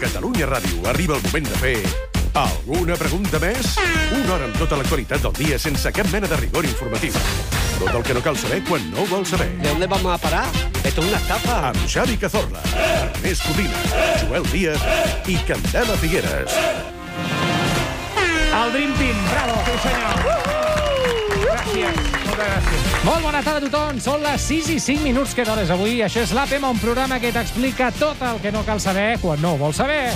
Catalunya Ràdio arriba el moment de fer... Alguna pregunta més? Una hora amb tota l'actualitat del dia sense cap mena de rigor informatiu. Tot el que no cal saber quan no vol saber. ¿De dónde vamos a parar? Esto es una estafa. Amb Xavi Cazorla, Ernest Codina, Joel Díaz i Candela Figueres. El Dream Team, bravo! Sí, senyor. Gràcies, moltes gràcies. Molt bona tarda a tothom. Són les 6 i 5 minuts que d'hores avui. Això és l'APM, un programa que t'explica tot el que no cal saber quan no ho vols saber.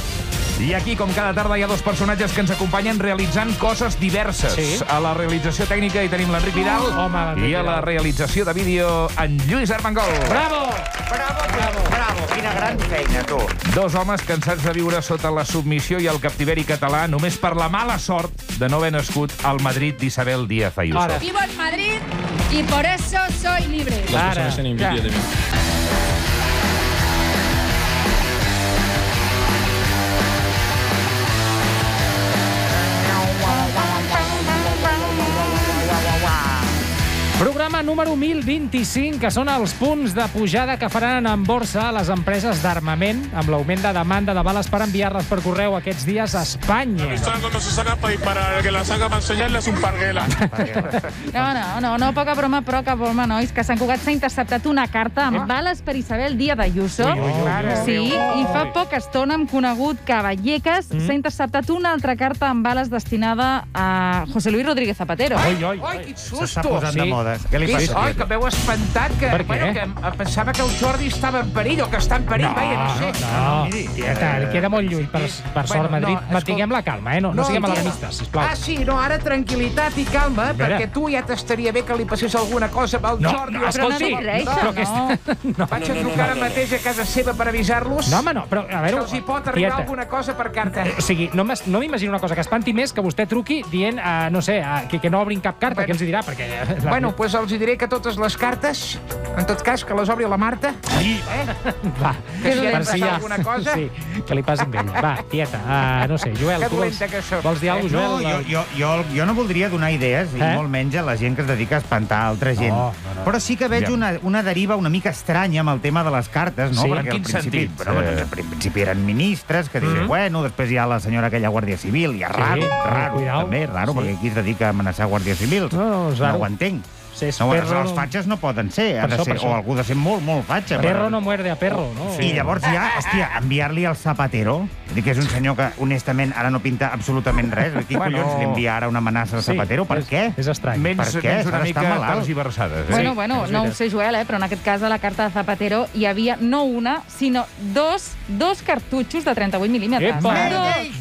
I aquí, com cada tarda, hi ha dos personatges que ens acompanyen realitzant coses diverses. Sí. A la realització tècnica hi tenim l'Enric Vidal Oh, home, i a la realització de vídeo en Lluís Armengol. Bravo! Bravo, bravo, bravo. Quina gran feina, tu. Dos homes cansats de viure sota la submissió i el captiveri català només per la mala sort de no haver nascut al Madrid d'Isabel Díaz Ayuso. Ara. Vivo en Madrid y por eso soy libre. Ara, ja. Programa número 1025, que són els punts de pujada que faran en borsa les empreses d'armament amb l'augment de demanda de bales per enviar-les per correu aquests dies a Espanya. No se saca para que la saca para enseñarle es un parguela. No, no, no, no, poca broma, però cap broma, nois, que Sant Cugat s'ha interceptat una carta amb bales per Isabel Díaz Ayuso. Ui, ui, ui, ui. Sí, i fa poca estona hem conegut que a Vallecas s'ha interceptat una altra carta amb bales destinada a José Luis Rodríguez Zapatero. Oi, Ai, oi. quin S'està susto. posant Sí. de moda. Què li Sí, passa? oi, que m'heu espantat, que, Per què? bueno, que pensava que el Jordi estava en perill o que està en perill, vaja, no sé. no, miri, tieta, li queda molt lluny per, per sort Bueno, Madrid. no, Mantinguem la calma, eh? No, no, siguem tio. alarmistes, sisplau. Ah, sí, no, ara tranquil·litat i calma, perquè tu ja t'estaria bé que li passés alguna cosa amb el No, Jordi. no, o- escolti, no però no. aquesta... No, Vaig a trucar ara mateix a casa seva per avisar-los no, home, no, però a que veure... els hi pot arribar tieta, alguna cosa per carta. O sigui, no no m'imagino una cosa que espanti més que vostè truqui dient, uh, no sé, uh, que, que no obrin cap carta, què els hi dirà? Perquè... eh, La... Bueno, doncs pues els hi diré que totes les cartes, en tot cas, que les obri la Marta. Sí, Eh? va. Que si ha de per passar alguna cosa. Sí, que li passin bé. Va, tieta, uh, no sé, Joel, Que tu vols, que sóc. vols dir alguna No, cosa, Joel? jo, jo, jo, jo no voldria donar idees, i Eh? molt menys a la gent que es dedica a espantar altra gent. No, no, no. Però sí que veig Ja. una, una deriva una mica estranya amb el tema de les cartes, no? Sí? Perquè En quin al principi, sentit? Però, Eh. doncs, al principi eren ministres, que diuen, Mhm. bueno, després hi ha la senyora aquella Guàrdia Civil, i és Sí, raro, eh, raro, cuidao. també, raro, Sí. perquè aquí es dedica a amenaçar guàrdies civils. No, no, és raro. no ho entenc. Sí, és no, perro, els no- fatxes no poden ser, ha Per de això, ser o algú de ser molt, molt fatxa. Perro per- no muerde a perro, no? I llavors ja, hòstia, enviar-li al Zapatero, que és un senyor que, honestament, ara no pinta absolutament res. Qui Bueno. collons li envia ara una amenaça al Sí, Zapatero? Per és, què? És estrany. Menys, Per què? menys una S'ha d'estar mica tergiversades. Eh? Bueno, Sí, bueno, no ho sé, Joel, eh, però en aquest cas a la carta de Zapatero hi havia no una, sinó dos, dos cartutxos de 38 mil·límetres. Epa!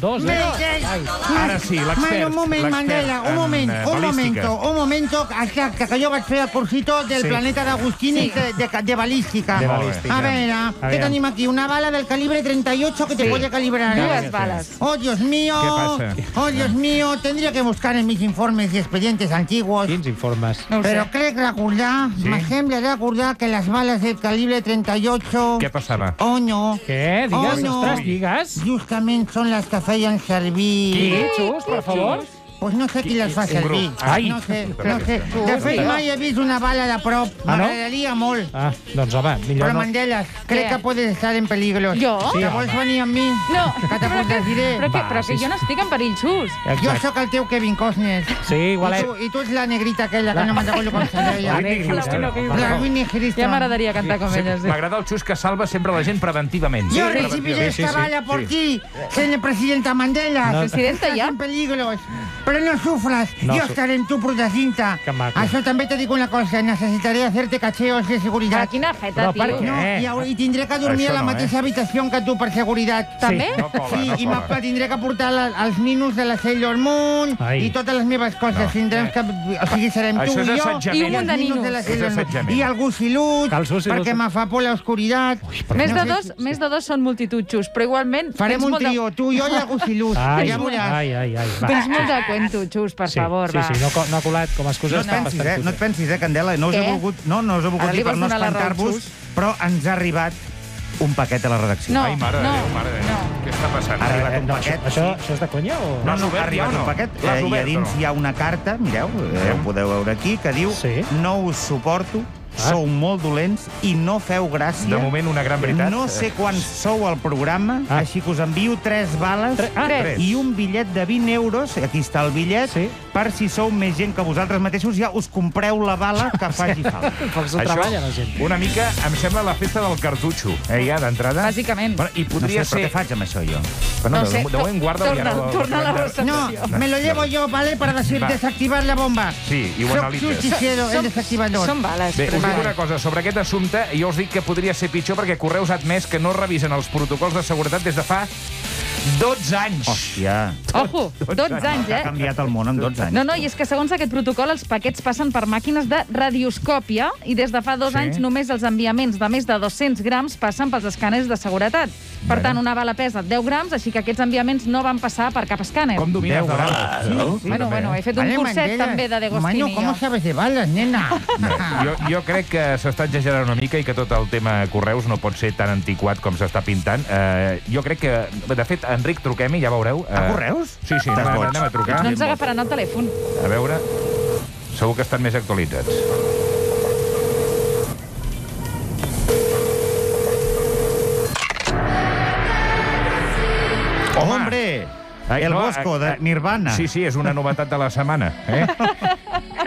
Dos. Dos, eh? Ai. Ara sí, l'expert. Un moment, Mandela, un en, moment, eh, un momento, un momento, exacte, que jo vaig fer el cursito del Sí. planeta d'Agustini de, de, de balística. De balística. A ver, ¿qué Aviam. tenemos aquí? Una bala del calibre 38 que te Sí. puede calibrar. Dues bales. Oh, Dios mío. ¿Qué pasa? Oh, Dios mío. Tendría que buscar en mis informes y expedientes antiguos. Quins informes? No ho Pero sé. crec recordar, Sí. me sembla recordar que las balas del calibre 38... Què passava? Oh, no. Què? Digues, Oh, no. ostres, digues. Justament són les que feien servir... Qui, Xus, per favor? Pues no sé qui les fa servir. Ai. No sé, no sé. De fet, mai he vist una bala de prop. Ah, no? M'agradaria molt. Ah, doncs home, millor Però, no. Mandela, crec que puedes estar en peligro. Jo? Sí, Que vols venir amb mi? No. Que te protegiré. Però, que, però que jo no estic en perill, Xus. Jo sóc el teu Kevin Costner. Sí, igual I tu, I tu ets la negrita aquella, que no me'n recordo com se deia. La Whitney Houston. Ja m'agradaria cantar com ella. Sí. M'agrada el xus que salva sempre la gent preventivament. Sí, recibiré esta bala por ti, señor Presidenta Mandela. Presidenta, ja? en peligros. Però no sufras, No yo su- estaré en tu protegint-te. Això també te dic una cosa, necessitaré hacerte cacheos de Però seguridad. quina Però jeta, per tio. què? No, Eh. i, i tindré que dormir Això a la no, mateixa habitació que tu per seguretat. També? No cola, Sí, no i cola. tindré que portar la, els minus de la Sailor Moon Ai. i totes les meves coses. Tindrem que... O sigui, serem tu i jo. I un i els de ninos. de la És Sailor Moon. I el gusilut, perquè me fa por l'oscuritat. Més No de sé dos, si- més de dos són multitud, Xus, però igualment... Farem un molt de- trio, tu, jo i el gusilut. Ai, ja veuràs. ai, ai, ai. Va. Tens molt de cuento, Xus, per Sí, favor, sí, va. sí, no, co- no ha colat com a excusa. No està pensis, eh? No et pensis, eh, Candela? No us he volgut, no, no us he volgut Ara dir per no espantar-vos, però ens ha arribat un paquet a la redacció. No, Ai, mare de no, Déu, mare de Déu. no. Què està passant? Ha arribat Eh, un no, paquet. això, això, això és de conya o...? No, no, ha arribat ja no? un paquet eh, i a dins no? hi ha una carta, mireu, eh, ho podeu veure aquí, que diu Sí. no us suporto, sou molt dolents i no feu gràcia. De moment, una gran veritat. No sé quants sou al programa, Ah. així que us envio tres bales Tre- ah, tres. i un bitllet de 20 euros, aquí està el bitllet, Sí. per si sou més gent que vosaltres mateixos, ja us compreu la bala que faci falta. S'ho treballa, la gent. una mica, em sembla la festa del cartutxo, eh, ja, d'entrada. Bàsicament. Bueno, I No sé podria ser... què faig amb això, jo. Bueno, No de, sé, de moment guarda torna, torna a la recepció. No, me lo llevo yo, ¿vale? Para decir, Va. desactivar la bomba. Sí, i ho Soc analitzes. justiciero, el desactivador. Són bales. Bé, us dic una cosa, sobre aquest assumpte, jo us dic que podria ser pitjor perquè Correus ha admès que no revisen els protocols de seguretat des de fa 12 anys. Hòstia, Ojo, 12 anys, ha eh? canviat el món en 12 anys. No, no, i és que segons aquest protocol els paquets passen per màquines de radioscòpia i des de fa dos Sí. anys només els enviaments de més de 200 grams passen pels escàners de seguretat. Per tant, una bala pesa 10 grams, així que aquests enviaments no van passar per cap escàner. Com domines Deu de grams. vegades? Sí, bueno, bueno, he fet un Vale, curset Mandela. també de Degostini. Mano, ¿cómo jo. sabes de balas, nena? Jo, jo crec que s'està exagerant una mica i que tot el tema Correus no pot ser tan antiquat com s'està pintant. Uh, jo crec que, de fet, Enric, truquem-hi, ja veureu. A Correus? Sí, sí, anem, anem a trucar. No ens agafaran el telèfon. A veure, segur que estan més actualitzats. El no, Bosco eh, de eh, Nirvana. Sí, sí, és una novetat de la setmana. Eh?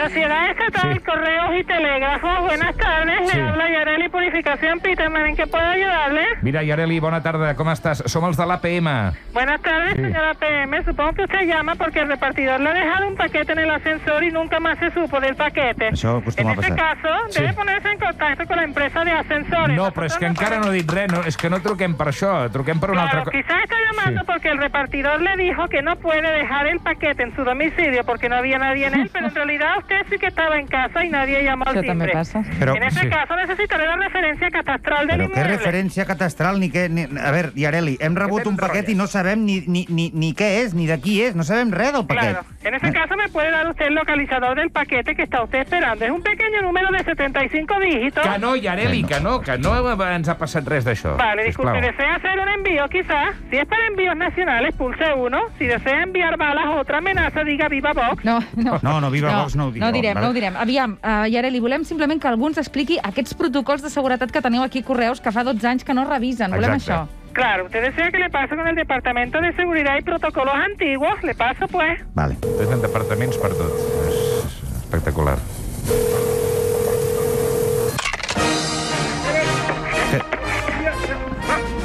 Sociedad Estatal Sí. Correos y Telégrafos, buenas tardes. Sí. Le habla Yareli Purificación Peterman. ¿En qué puedo ayudarle? Mira, Yareli, bona tarda, com estàs? Som els de l'APM. Buenas tardes, Sí. señora PM. Supongo que usted llama porque el repartidor le ha dejado un paquete en el ascensor y nunca más se supo del paquete. Això acostuma en a este caso, Sí. debe ponerse en contacto con la empresa de ascensores. No, però és que encara no he dit res, no, és que no truquem per això, truquem per una Claro, altra cosa. quizás está llamando Sí. porque el repartidor le dijo que no puede dejar el paquete en su domicilio porque no había nadie en él, pero en realidad usted sí que estaba en casa y nadie llamó al Això també timbre. passa. Però, en este sí. caso necesitaré la referencia catastral del però què inmueble. referència catastral ni què... Ni... A veure, Yareli, hem rebut un paquet i no sabem ni, ni, ni, ni què és, ni de qui és, no sabem res del paquet. Claro. En ese caso me puede dar usted el localizador del paquete que está usted esperando. Es un pequeño número de 75 dígitos. Que no, Yareli, que no, que no ens ha passat res d'això. Vale, disculpe, sisplau. ¿desea hacer un envío quizás? Si es para envíos nacionales, pulse uno. Si desea enviar balas o otra amenaza, diga viva Vox. No, no. No, no, Viva Vox no ho digueu, No direm, vale? no ho direm. Aviam, uh, Yareli, volem simplement que algú ens expliqui aquests protocols de seguretat que teniu aquí Correus que fa 12 anys que no revisen. Volem Exacte. això. Claro, usted desea que le pase con el Departamento de Seguridad y Protocolos Antiguos. Le paso, pues. Vale. Tenen departaments per tot. És espectacular.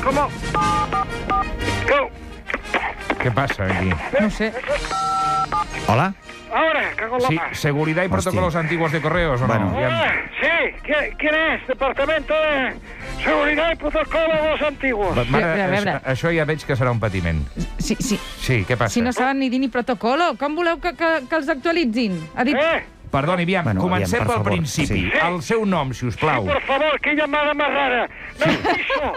¿Cómo? Què passa aquí? No sé. Hola? Ahora, cago en la Sí, mar. seguridad y Hòstia. protocolos antiguos de correos, o Bueno. no? Ah, sí, ¿Qui- ¿quién es? Departamento de Seguridad y Protocolos Antiguos. Mare, A veure, a veure. això- ja veig que serà un patiment. Sí, sí. Sí, què passa? Si no saben ni dir ni protocolo, com voleu que, que, que els actualitzin? Ha dit... Eh, Perdoni, aviam, Bueno, comencem aviam, per pel favor, principi. sí. El seu nom, si us plau. por favor, qué llamada más rara. Narciso,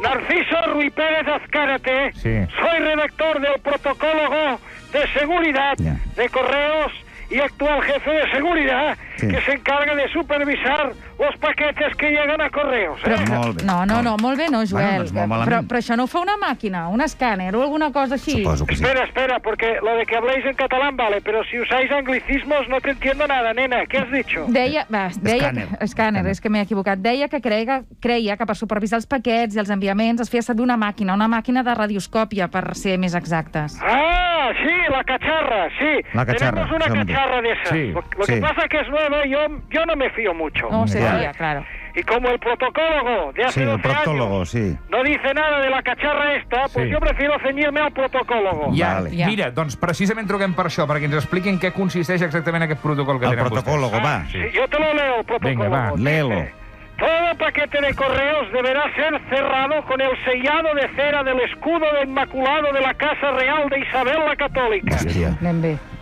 Narciso Ruiz Pérez Azcárate. Sí. Soy redactor del protocolo de seguridad Ya. de correos y actual jefe de seguridad Sí. que se encarga de supervisar los paquetes que llegan a correos. ¿eh? Però, Molt bé. no, no, no, molt bé, no, Joel. Bueno, doncs molt però, però això no ho fa una màquina, un escàner o alguna cosa així. Suposo que sí. Espera, espera, porque lo de que habléis en catalán vale, pero si usáis anglicismos no te entiendo nada, nena. ¿Qué has dicho? Deia, va, deia, Escàner. escàner, escàner, és que m'he equivocat. Deia que creia, creia que per supervisar els paquets i els enviaments es feia servir una màquina, una màquina de radioscòpia, per ser més exactes. Ah, sí, la cacharra, sí. La cacharra, Tenemos una cacharra de esas. Sí, lo lo sí. que pasa que es nueva y yo, yo no me fío mucho. No se Ya. fía, claro. Y como el protocólogo de hace Sí, el 12 proctólogo, años sí. no dice nada de la cacharra esta, pues Sí. yo prefiero ceñirme al protocólogo. Ja, Vale. Ja. Mira, doncs precisament truquem per això, perquè ens expliquin què consisteix exactament aquest protocol que El tenen protocólogo, va. Ah, Sí, yo te lo leo, el protocolo. Venga, va, léelo. Todo paquete de correos deberá ser cerrado con el sellado de cera del escudo de inmaculado de la Casa Real de Isabel la Católica.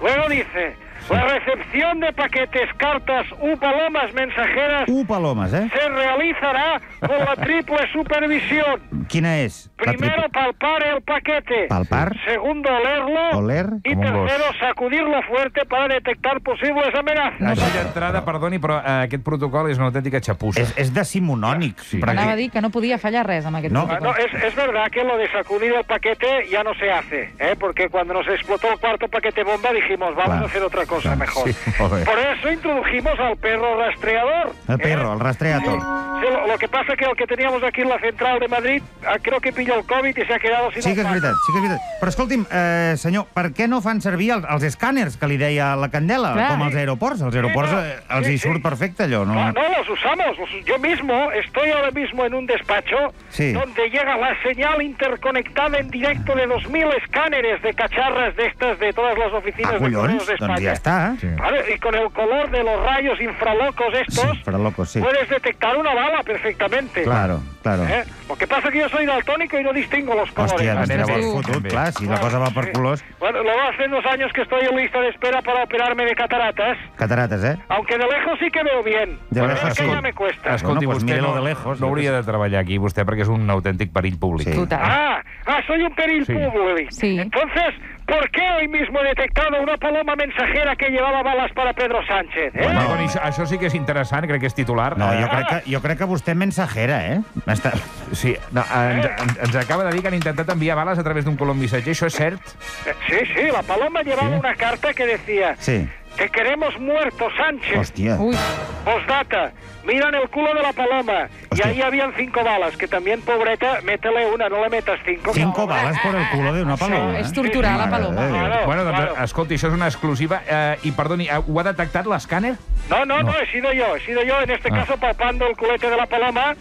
Luego dice, la recepción de paquetes, cartas u palomas mensajeras U palomes, eh? se realizará con la triple supervisión. Quina és? Primero, palpar el paquete. Palpar. Segundo, olerlo. Oler. Y tercero, sacudirlo fuerte para detectar posibles amenazas. Així d'entrada, perdoni, però eh, aquest protocol és una autèntica xapussa. És, és decimonònic. Sí. perquè- Anava a dir que no podia fallar res amb aquest No. Ah, protocol. No, es, es verdad que lo de sacudir el paquete ya no se hace, ¿eh? porque cuando nos explotó el cuarto paquete bomba dijimos, vamos Claro, a hacer otra cosa claro, mejor. sí. Por eso introdujimos al perro rastreador. El ¿eh? perro, el rastreador. Sí, lo, lo que pasa que el que teníamos aquí en la central de Madrid, ah, creo que pilló el COVID y se ha quedado sin Sí que és veritat, sí que és veritat. Però escolti'm, eh, senyor, per què no fan servir els, els escàners que li deia la Candela, Clar. com als aeroports? Als aeroports Sí, no, eh, els sí, hi sí. surt perfecte allò, no? No, no, los usamos. los- yo mismo estoy ahora mismo en un despacho Sí. donde llega la señal interconectada en directo de 2.000 escáneres de cacharras de estas de todas las oficinas Ah, de correos collons, de doncs España. ja està. Sí. Vale, y con el color de los rayos infralocos estos, Sí, sí. puedes detectar una bala perfectamente. Claro, claro. ¿Eh? Lo que pasa es que yo soy daltónico y no distingo los colores. Hòstia, Anem llavors bé. fotut, clar, si la cosa va per Sí. colors... Bueno, luego hace dos años que estoy en lista de espera para operarme de cataratas, Catarates, eh? aunque de lejos sí que veo bien. De Pero lejos es que sí. ya me cuesta. Escolti, Bueno, pues vostè no, de lejos, no hauria de treballar aquí, vostè, perquè és un autèntic perill públic. Sí. Total. Ah, ah, soy un peril Sí. público. Sí. Entonces, ¿por qué hoy mismo he detectado una paloma mensajera que llevaba balas para Pedro Sánchez? eh? Bueno, bueno, això, això sí que és interessant, crec que és titular. No, jo crec que, jo crec que vostè mensajera, eh? Està... Sí, no, ens, ens, ens acaba de dir que han intentat enviar bales a través d'un colom missatger, això és cert? Eh, Sí, sí, la paloma llevaba Sí. una carta que decía Sí. que queremos muerto Sánchez. Hòstia. Uy, Postdata, miran el culo de la paloma. Hostia. Y ahí habían cinco balas, que también, pobreta, métele una, no le metas cinco. Cinco balas por el culo de una paloma. és eh? torturar la paloma. Claro, bueno, doncs, claro. escolti, això és una exclusiva. Eh, I, perdoni, eh, ho ha detectat l'escàner? No, no, no, he sido yo, he sido yo, en este Ah. caso palpando el culete de la paloma.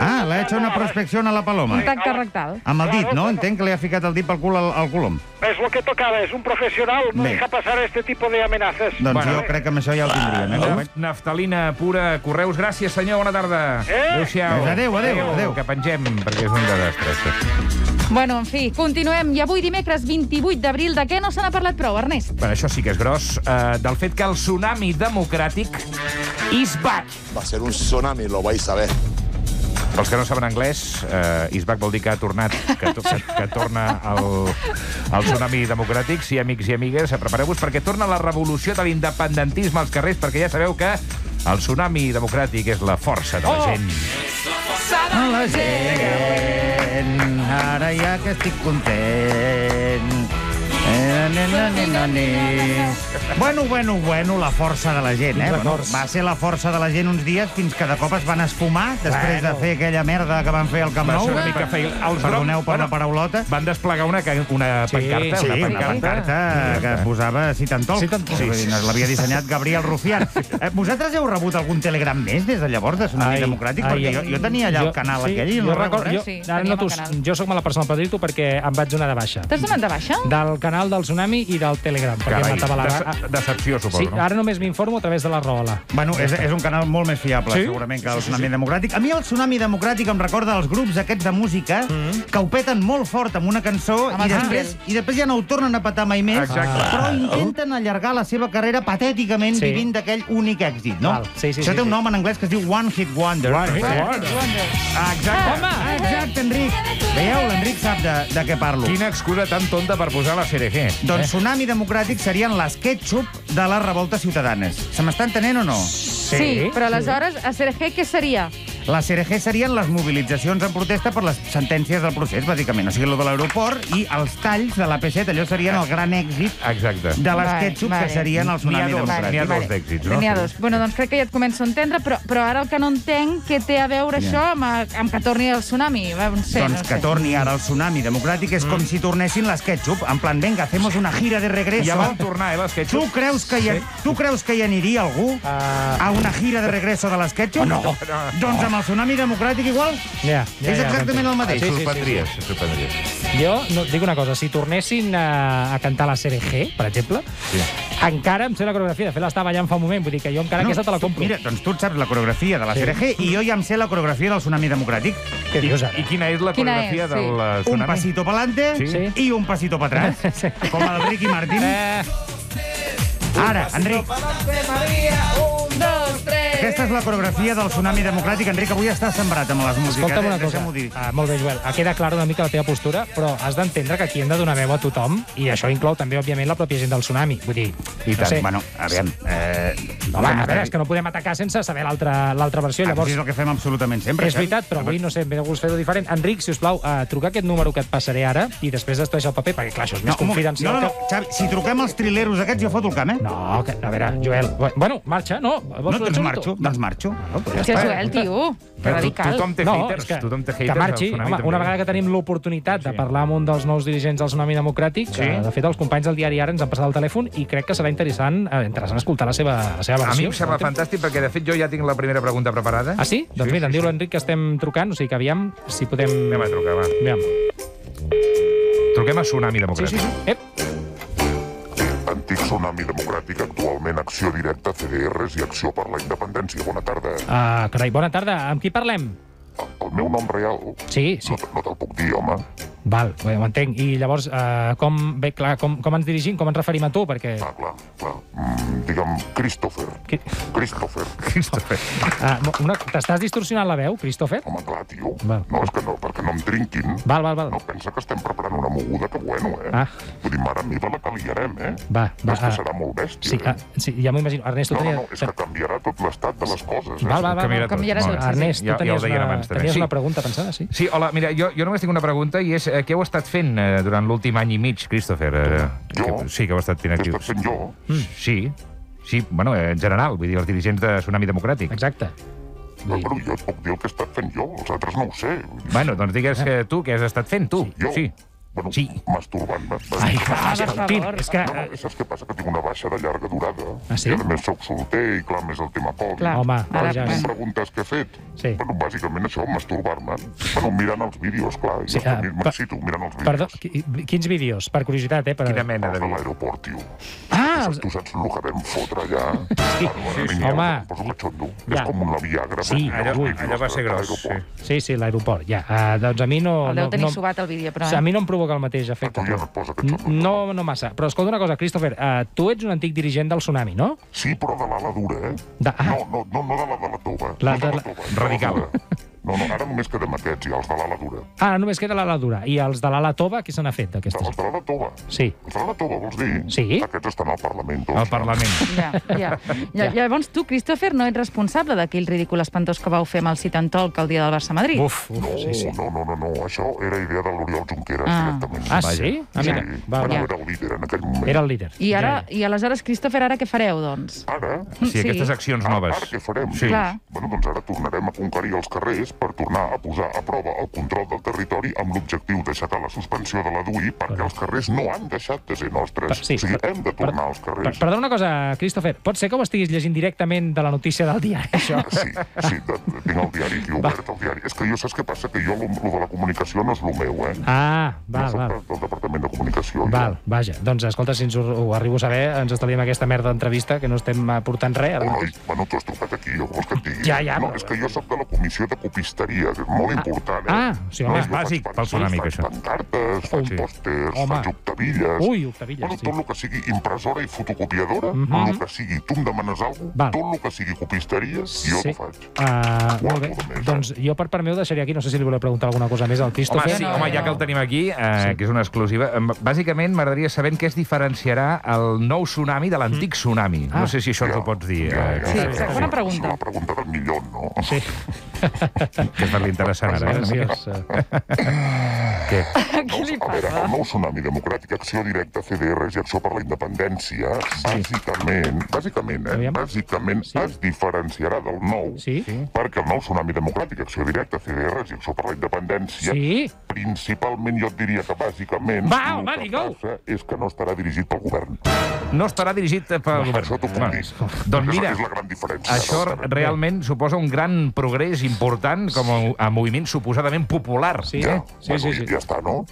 Ah, l'ha hecho una balas. prospecció a la paloma. un tacte rectal. Amb el dit, no? Entenc que li ha ficat el dit pel cul al, al colom. Es lo que tocaba, es un profesional, no Bé. deja pasar este tipo de amenazas. Doncs Bueno. jo crec que amb això ja el tindríem. Eh? Naf- Naftalina pura, correus. Gràcies, senyor, bona tarda. Eh? Adéu-siau. Adéu, adéu, adéu. Que pengem, perquè és un desastre. Bueno, en fi, continuem. I avui, dimecres 28 d'abril, de què no se n'ha parlat prou, Ernest? Bueno, això sí que és gros. Eh, del fet que el tsunami democràtic is back. Va a ser un tsunami, lo vais a ver. Pels que no saben anglès, eh, is back vol dir que ha tornat, que, to que, que torna el, el tsunami democràtic. Sí, amics i amigues, prepareu-vos perquè torna la revolució de l'independentisme als carrers, perquè ja sabeu que el tsunami democràtic és la força de la Oh! gent. A la gent, ara ja que estic content. Eh. Bueno, bueno, bueno, la força de la gent, eh? Bueno, va ser la força de la gent uns dies fins que de cop es van esfumar després Bueno. de fer aquella merda que van fer al Camp Va Nou. ser una mica fail. Els Perdoneu per la bueno, paraulota. Van desplegar una, una Sí, pancarta, Sí, una una pancarta. pancarta que posava Citantol. Citantol. Sí, sí, sí. L'havia dissenyat Gabriel Rufián. Eh, vosaltres heu rebut algun telegram més des de llavors de Tsunami Ai, Democràtic? ai, Perquè jo, jo tenia allà el jo- canal sí, aquell i no jo recordo jo, Sí, no el t'ho- canal. jo sóc mala persona per dir-t'ho perquè em vaig donar de baixa. T'has donat de baixa? Del canal del Tsunami i del Telegram, perquè Carai, m'atabalava. dece- decepció, suposo, Sí, no? ara només m'informo a través de la Rola. Bueno, és, és un canal molt més fiable, Sí? segurament, que el Tsunami Democràtic. A mi el Tsunami Democràtic em recorda els grups aquests de música que ho peten molt fort amb una cançó Amb i després, i després ja no ho tornen a petar mai més, Exacte. però intenten allargar la seva carrera patèticament Sí. vivint d'aquell únic èxit, no? Val, sí, sí, Això sí, té un sí. nom en anglès que es diu One Hit Wonder. One Hit Wonder. Ah, exacte. Home! Ah, exacte, Enric. Veieu, l'Enric sap de, de què parlo. Quina excusa tan tonta per posar la CRG. Doncs Tsunami Democràtic serien les ketchup de les revoltes ciutadanes. Se m'està entenent o no? Sí, sí però aleshores, a Sergé què seria? Les CRG serien les mobilitzacions en protesta per les sentències del procés, bàsicament. O sigui, lo de l'aeroport i els talls de l'AP7, allò serien el gran èxit Exacte. de les Vale, ketchup vale. que serien el N'hi ha Tsunami Democràtic. n'hi ha dos d'èxits, no? N'hi ha dos. Bueno, doncs crec que ja et començo a entendre, però, però ara el que no entenc què té a veure Ja. això amb, amb que torni el tsunami. Va, no sé, doncs no que sé. torni ara el Tsunami Democràtic és com si tornessin les ketchup. En plan, venga, hacemos una gira de regreso. Ja van tornar, eh, les ketchup? Tu creus que hi, ha, tu creus que hi aniria algú Ah. a una gira de regreso de les ketchup? no. Doncs amb el Tsunami Democràtic igual? Ja, ja, És ja, exactament t'entenc. el mateix. Sí, sí, sí, Sorprendries, sorprendries. sí. Jo no, dic una cosa, si tornessin a, a cantar la sèrie G, per exemple, Sí. encara em sé la coreografia. De fet, l'estava ballant fa un moment, vull dir que jo encara no, aquesta te la compro. Mira, doncs tu et saps la coreografia de la Sí. CRG i jo ja em sé la coreografia del Tsunami Democràtic. Què dius ara? I quina és la Quina coreografia és? Sí. del eh, Un tsunami? pasito pa'lante Sí. i un pasito pa atrás. Sí. Com el Ricky Martin. Eh, Ara, Enric, Un, dos, tres... aquesta és la coreografia del Tsunami Democràtic. Enric, avui està sembrat amb les músiques. Escolta'm eh? una cosa. Dir. Ah, molt bé, Joel. Ah, Queda clara una mica la teva postura, però has d'entendre que aquí hem de donar veu a tothom, i això inclou també, òbviament, la pròpia gent del tsunami. Vull dir, I no tant. sé. Bueno, aviam. Eh, Home, a veure, és que no podem atacar sense saber l'altra versió. Llavors... Llavors, És el que fem absolutament sempre. és veritat, però avui, no sé, em ve de gust fer-ho diferent. Enric, si us plau, uh, truca aquest número que et passaré ara i després destrueix el paper, perquè, clar, això és més No, moment. confidencial no, no, que... no, Xavi, si truquem als trileros aquests, jo foto el camp, eh? No, que, a veure, Joel... Bueno, marxa, no? no doncs marxo, doncs marxo. No, però ja Que està. Joel, tio, que radical. tothom té No, haters, que, tothom té haters. que marxi. el Home, una vegada que tenim l'oportunitat de parlar amb un dels nous dirigents del Tsunami Democràtic, Sí. eh, de fet, els companys del diari ara ens han passat el telèfon i crec que serà interessant, eh, interessant escoltar la seva, la seva A versió. mi em sembla fantàstic perquè, de fet, jo ja tinc la primera pregunta preparada. Ah, sí? Doncs mira, em diu l'Enric que estem trucant, o sigui que aviam si podem... Anem a trucar, va. Aviam. Truquem a Tsunami Sí, Democràtic. sí, sí. Ep. Antic Tsunami Democràtic, actualment Acció Directa, CDRs i Acció per la Independència. Bona tarda. Ah, carai, bona tarda. Amb qui parlem? El meu nom real Sí, sí. no, no te'l puc dir, home. Val, bé, ho entenc. I llavors, eh, com, bé, clar, com, com ens dirigim, com ens referim a tu? Perquè... Ah, clar, clar. Mm, digue'm, Christopher. Qui- Christopher. Christopher. Ah, una... T'estàs distorsionant la veu, Christopher? Home, clar, tio. Val. No, és que no, perquè no em trinquin. Val, val, val. No pensa que estem preparant una moguda que bueno, eh? Ah. Vull dir, mare meva, la que liarem, eh? Va, va. És que ah, serà molt bèstia, Sí, eh? ah, sí ja m'ho imagino. Ernest, tu No, no, tenies... no, és que canviarà tot l'estat de les coses. Eh? Val, val, val, Canviarà tot. Canviarà. Ernest, Ja- ja tu tenies, deien una, abans, també. tenies Sí. una pregunta pensada, sí? Sí, hola, mira, jo, jo només tinc una pregunta i és eh, què heu estat fent eh, durant l'últim any i mig, Christopher? Eh, Jo? que- Sí, que heu estat fent Què estat fent jo? Sí, sí, bueno, eh, en general, vull dir, els dirigents de Tsunami Democràtic. Exacte. Però, però jo et puc dir el que he estat fent jo, els altres no ho sé. Bueno, doncs digues que tu, què has estat fent, tu? Jo? Sí. Bueno, Sí. masturbant-me. Ai, Ah, per Escoltin, és que... No, no, saps què passa? Que tinc una baixa de llarga durada. Ah, sí? I a més soc solter i clar, més el tema Covid. Clar. Home, Ara, ja Em és. preguntes què he fet? Sí. Bueno, bàsicament això, masturbar-me. Bueno, mirant els vídeos, clar. Sí, Sí, ah, m'excito mirant els vídeos. Perdó, qui- quins vídeos? Per curiositat, eh? Per... Quina mena de Els de vídeo? l'aeroport, tio. Ah, Tu saps, tu saps el que vam fotre allà? Sí, sí, vinga, home. Em poso catxondo. Ja. És com una Viagra. Sí, allò- vídeos allò va ser gros. Sí, sí, l'aeroport, ja. Uh, doncs a mi no... El deu no, tenir no, subat el vídeo, però... a Eh? mi no em provoca el mateix efecte. no. No, no massa. Però escolta una cosa, Christopher, uh, tu ets un antic dirigent del Tsunami, no? Sí, però de l'ala dura, eh? De- ah. No, no, no, no de la de la tova. La no de de la la- tova. Radical. No, no, ara només quedem aquests, i els de l'ala dura. Ah, només queda l'ala dura. I els de l'ala tova, què se n'ha fet d'aquestes? Els de l'ala tova. Sí. Els de l'ala tova, vols dir? Sí. Aquests estan al Parlament, tots. Al Parlament. Ja, ja. ja. Llavors tu, Christopher, no ets responsable d'aquell ridícul espantós que vau fer amb el talk el dia del Barça-Madrid? Uf, uf, No, sí, sí. no, no, no, no, això era idea de l'Oriol Junqueras Ah. directament. Ah, sí? Ah, Sí, mira. Va, bueno, va. era el líder en aquell moment. Era el líder. I ara, Ja, i aleshores, Christopher, ara què fareu, doncs? Ara? Sí, Sí. aquestes accions Ara, noves. ara què farem? Sí. Clar. Bueno, doncs ara tornarem a conquerir els carrers per tornar a posar a prova el control del territori amb l'objectiu d'aixecar la suspensió de la DUI perquè els carrers no han deixat de ser nostres. Per- sí, o sigui, per- hem de tornar als Per, carrers. perdona una cosa, Christopher. Pot ser que ho estiguis llegint directament de la notícia del diari, això? Sí, sí, de, de, tinc el diari aquí obert, el diari. És que jo saps què passa? Que jo, lo, lo de la comunicació no és el meu, eh? Ah, no val, soc val. del, Departament de Comunicació. Val, jo. vaja. Doncs escolta, si ens ho, ho arribo a saber, ens estalviem aquesta merda d'entrevista, que no estem aportant res. Ara Oh, noi, bueno, tu has trucat aquí, jo vols que et digui? Ja, ja, No, però- és que jo sóc de la comissió de copisteria, que és molt important, eh? ah, sí, home. Jo És bàsic pel Tsunami, que faig això. pancartes, faig Sí. pòsters, Home. faig octavilles... Ui, octavilles, Bueno, sí. tot el que sigui impressora i fotocopiadora, Mhm. el que sigui, tu em demanes alguna Val. tot el que sigui copisteria, jo Sí. t'ho faig. Uh, molt bé. Guapo, de més, eh? Doncs jo per part meu deixaria aquí. No sé si li voleu preguntar alguna cosa més al Home, Christopher. sí, no, home, no. ja que el tenim aquí, eh, Sí. que és una exclusiva, bàsicament m'agradaria saber en què es diferenciarà el nou tsunami de l'antic tsunami. Ah. No sé si això ens ho pots dir. Ja, Eh, ja, Sí, ja, exacte. ja. Bona És pregunta. la pregunta del milió, no? Sí, que és per l'interessant ara. Eh? una mica. graciós. Què? Li A veure, passa? el nou tsunami democràtic, acció directa, CDRs i acció per la independència, bàsicament, bàsicament, eh, Aviam. bàsicament Sí. es diferenciarà del nou Sí? perquè el nou tsunami democràtic, acció directa, CDRs i acció per la independència, Sí? principalment jo et diria que bàsicament Va, el home, que digue-ho. passa és que no estarà dirigit pel govern. No estarà dirigit pel govern. Això t'ho puc dir. Doncs mira, és la gran diferència. això realment suposa un gran progrés important com a, a moviment suposadament popular. Sí? Ja, Sí, bueno, sí, sí. i ja està, no?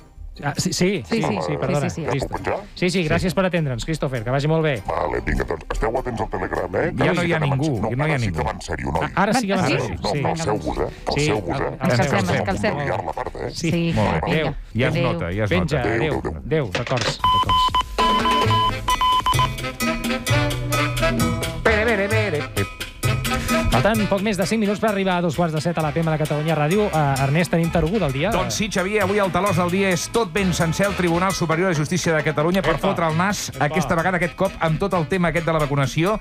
Ah, sí, sí, sí, Sí, sí, sí, sí, perdona. sí, sí, sí. Sí, sí, gràcies per atendre'ns, Christopher, que vagi molt bé. Vale, vinga, doncs esteu atents al Telegram, eh? Ja no sí hi ha en- ningú, No, no hi ha ara sí ningú. que va en sèrio, noi. Ara sí que Ah, va sí? ser. No, Sí, no, calceu-vos, eh? Sí, Calceu-vos, eh? Calcem, calcem. calcem. eh? Sí, Sí, molt bé. Adéu. Ja es Adéu. nota, ja es Penja, nota. Adéu, adéu. adéu. Adéu, records. records. Pere. Falten poc més de 5 minuts per arribar a dos quarts de set a la PM de Catalunya Ràdio. Uh, Ernest, tenim tarugu del dia? Doncs sí, Xavier, avui el talòs del dia és tot ben sencer al Tribunal Superior de Justícia de Catalunya per Epa. fotre el nas, Epa. aquesta vegada, aquest cop, amb tot el tema aquest de la vacunació,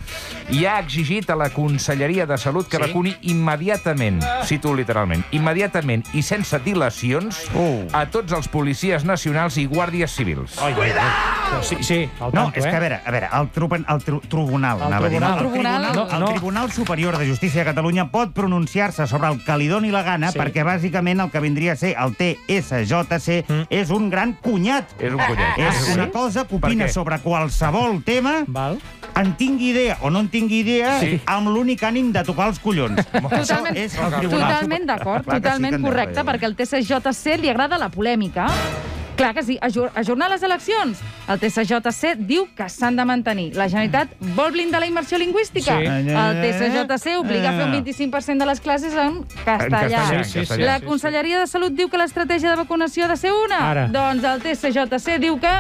i ha exigit a la Conselleria de Salut que Sí? vacuni immediatament, cito literalment, immediatament i sense dilacions Uh. a tots els policies nacionals i guàrdies civils. Ai, ai, ai. Sí, sí, al No, tanto, és eh? que, a veure, a veure el, trupen, el tru, tribunal, El anava a dir. tribunal. El Tribunal. tribunal, No, el no. Tribunal Superior de Justícia de Catalunya pot pronunciar-se sobre el que li doni la gana Sí. perquè, bàsicament, el que vindria a ser el TSJC Mm. és un gran cunyat. És un collet. És sí? una cosa que opina sobre qualsevol tema, Val. en tingui idea o no en tingui idea, Sí. amb l'únic ànim de tocar els collons. Totalment, és el Tribunal totalment d'acord, sí totalment en correcte, perquè al TSJC li agrada la polèmica. Clar que sí, ajor ajornar les eleccions. El TSJC diu que s'han de mantenir. La Generalitat vol blindar la immersió lingüística. Sí. El TSJC obliga a fer un 25% de les classes en castellà. castellà, en Sí, sí, castellà. sí. La Conselleria de Salut diu que l'estratègia de vacunació ha de ser una. Ara. Doncs el TSJC diu que...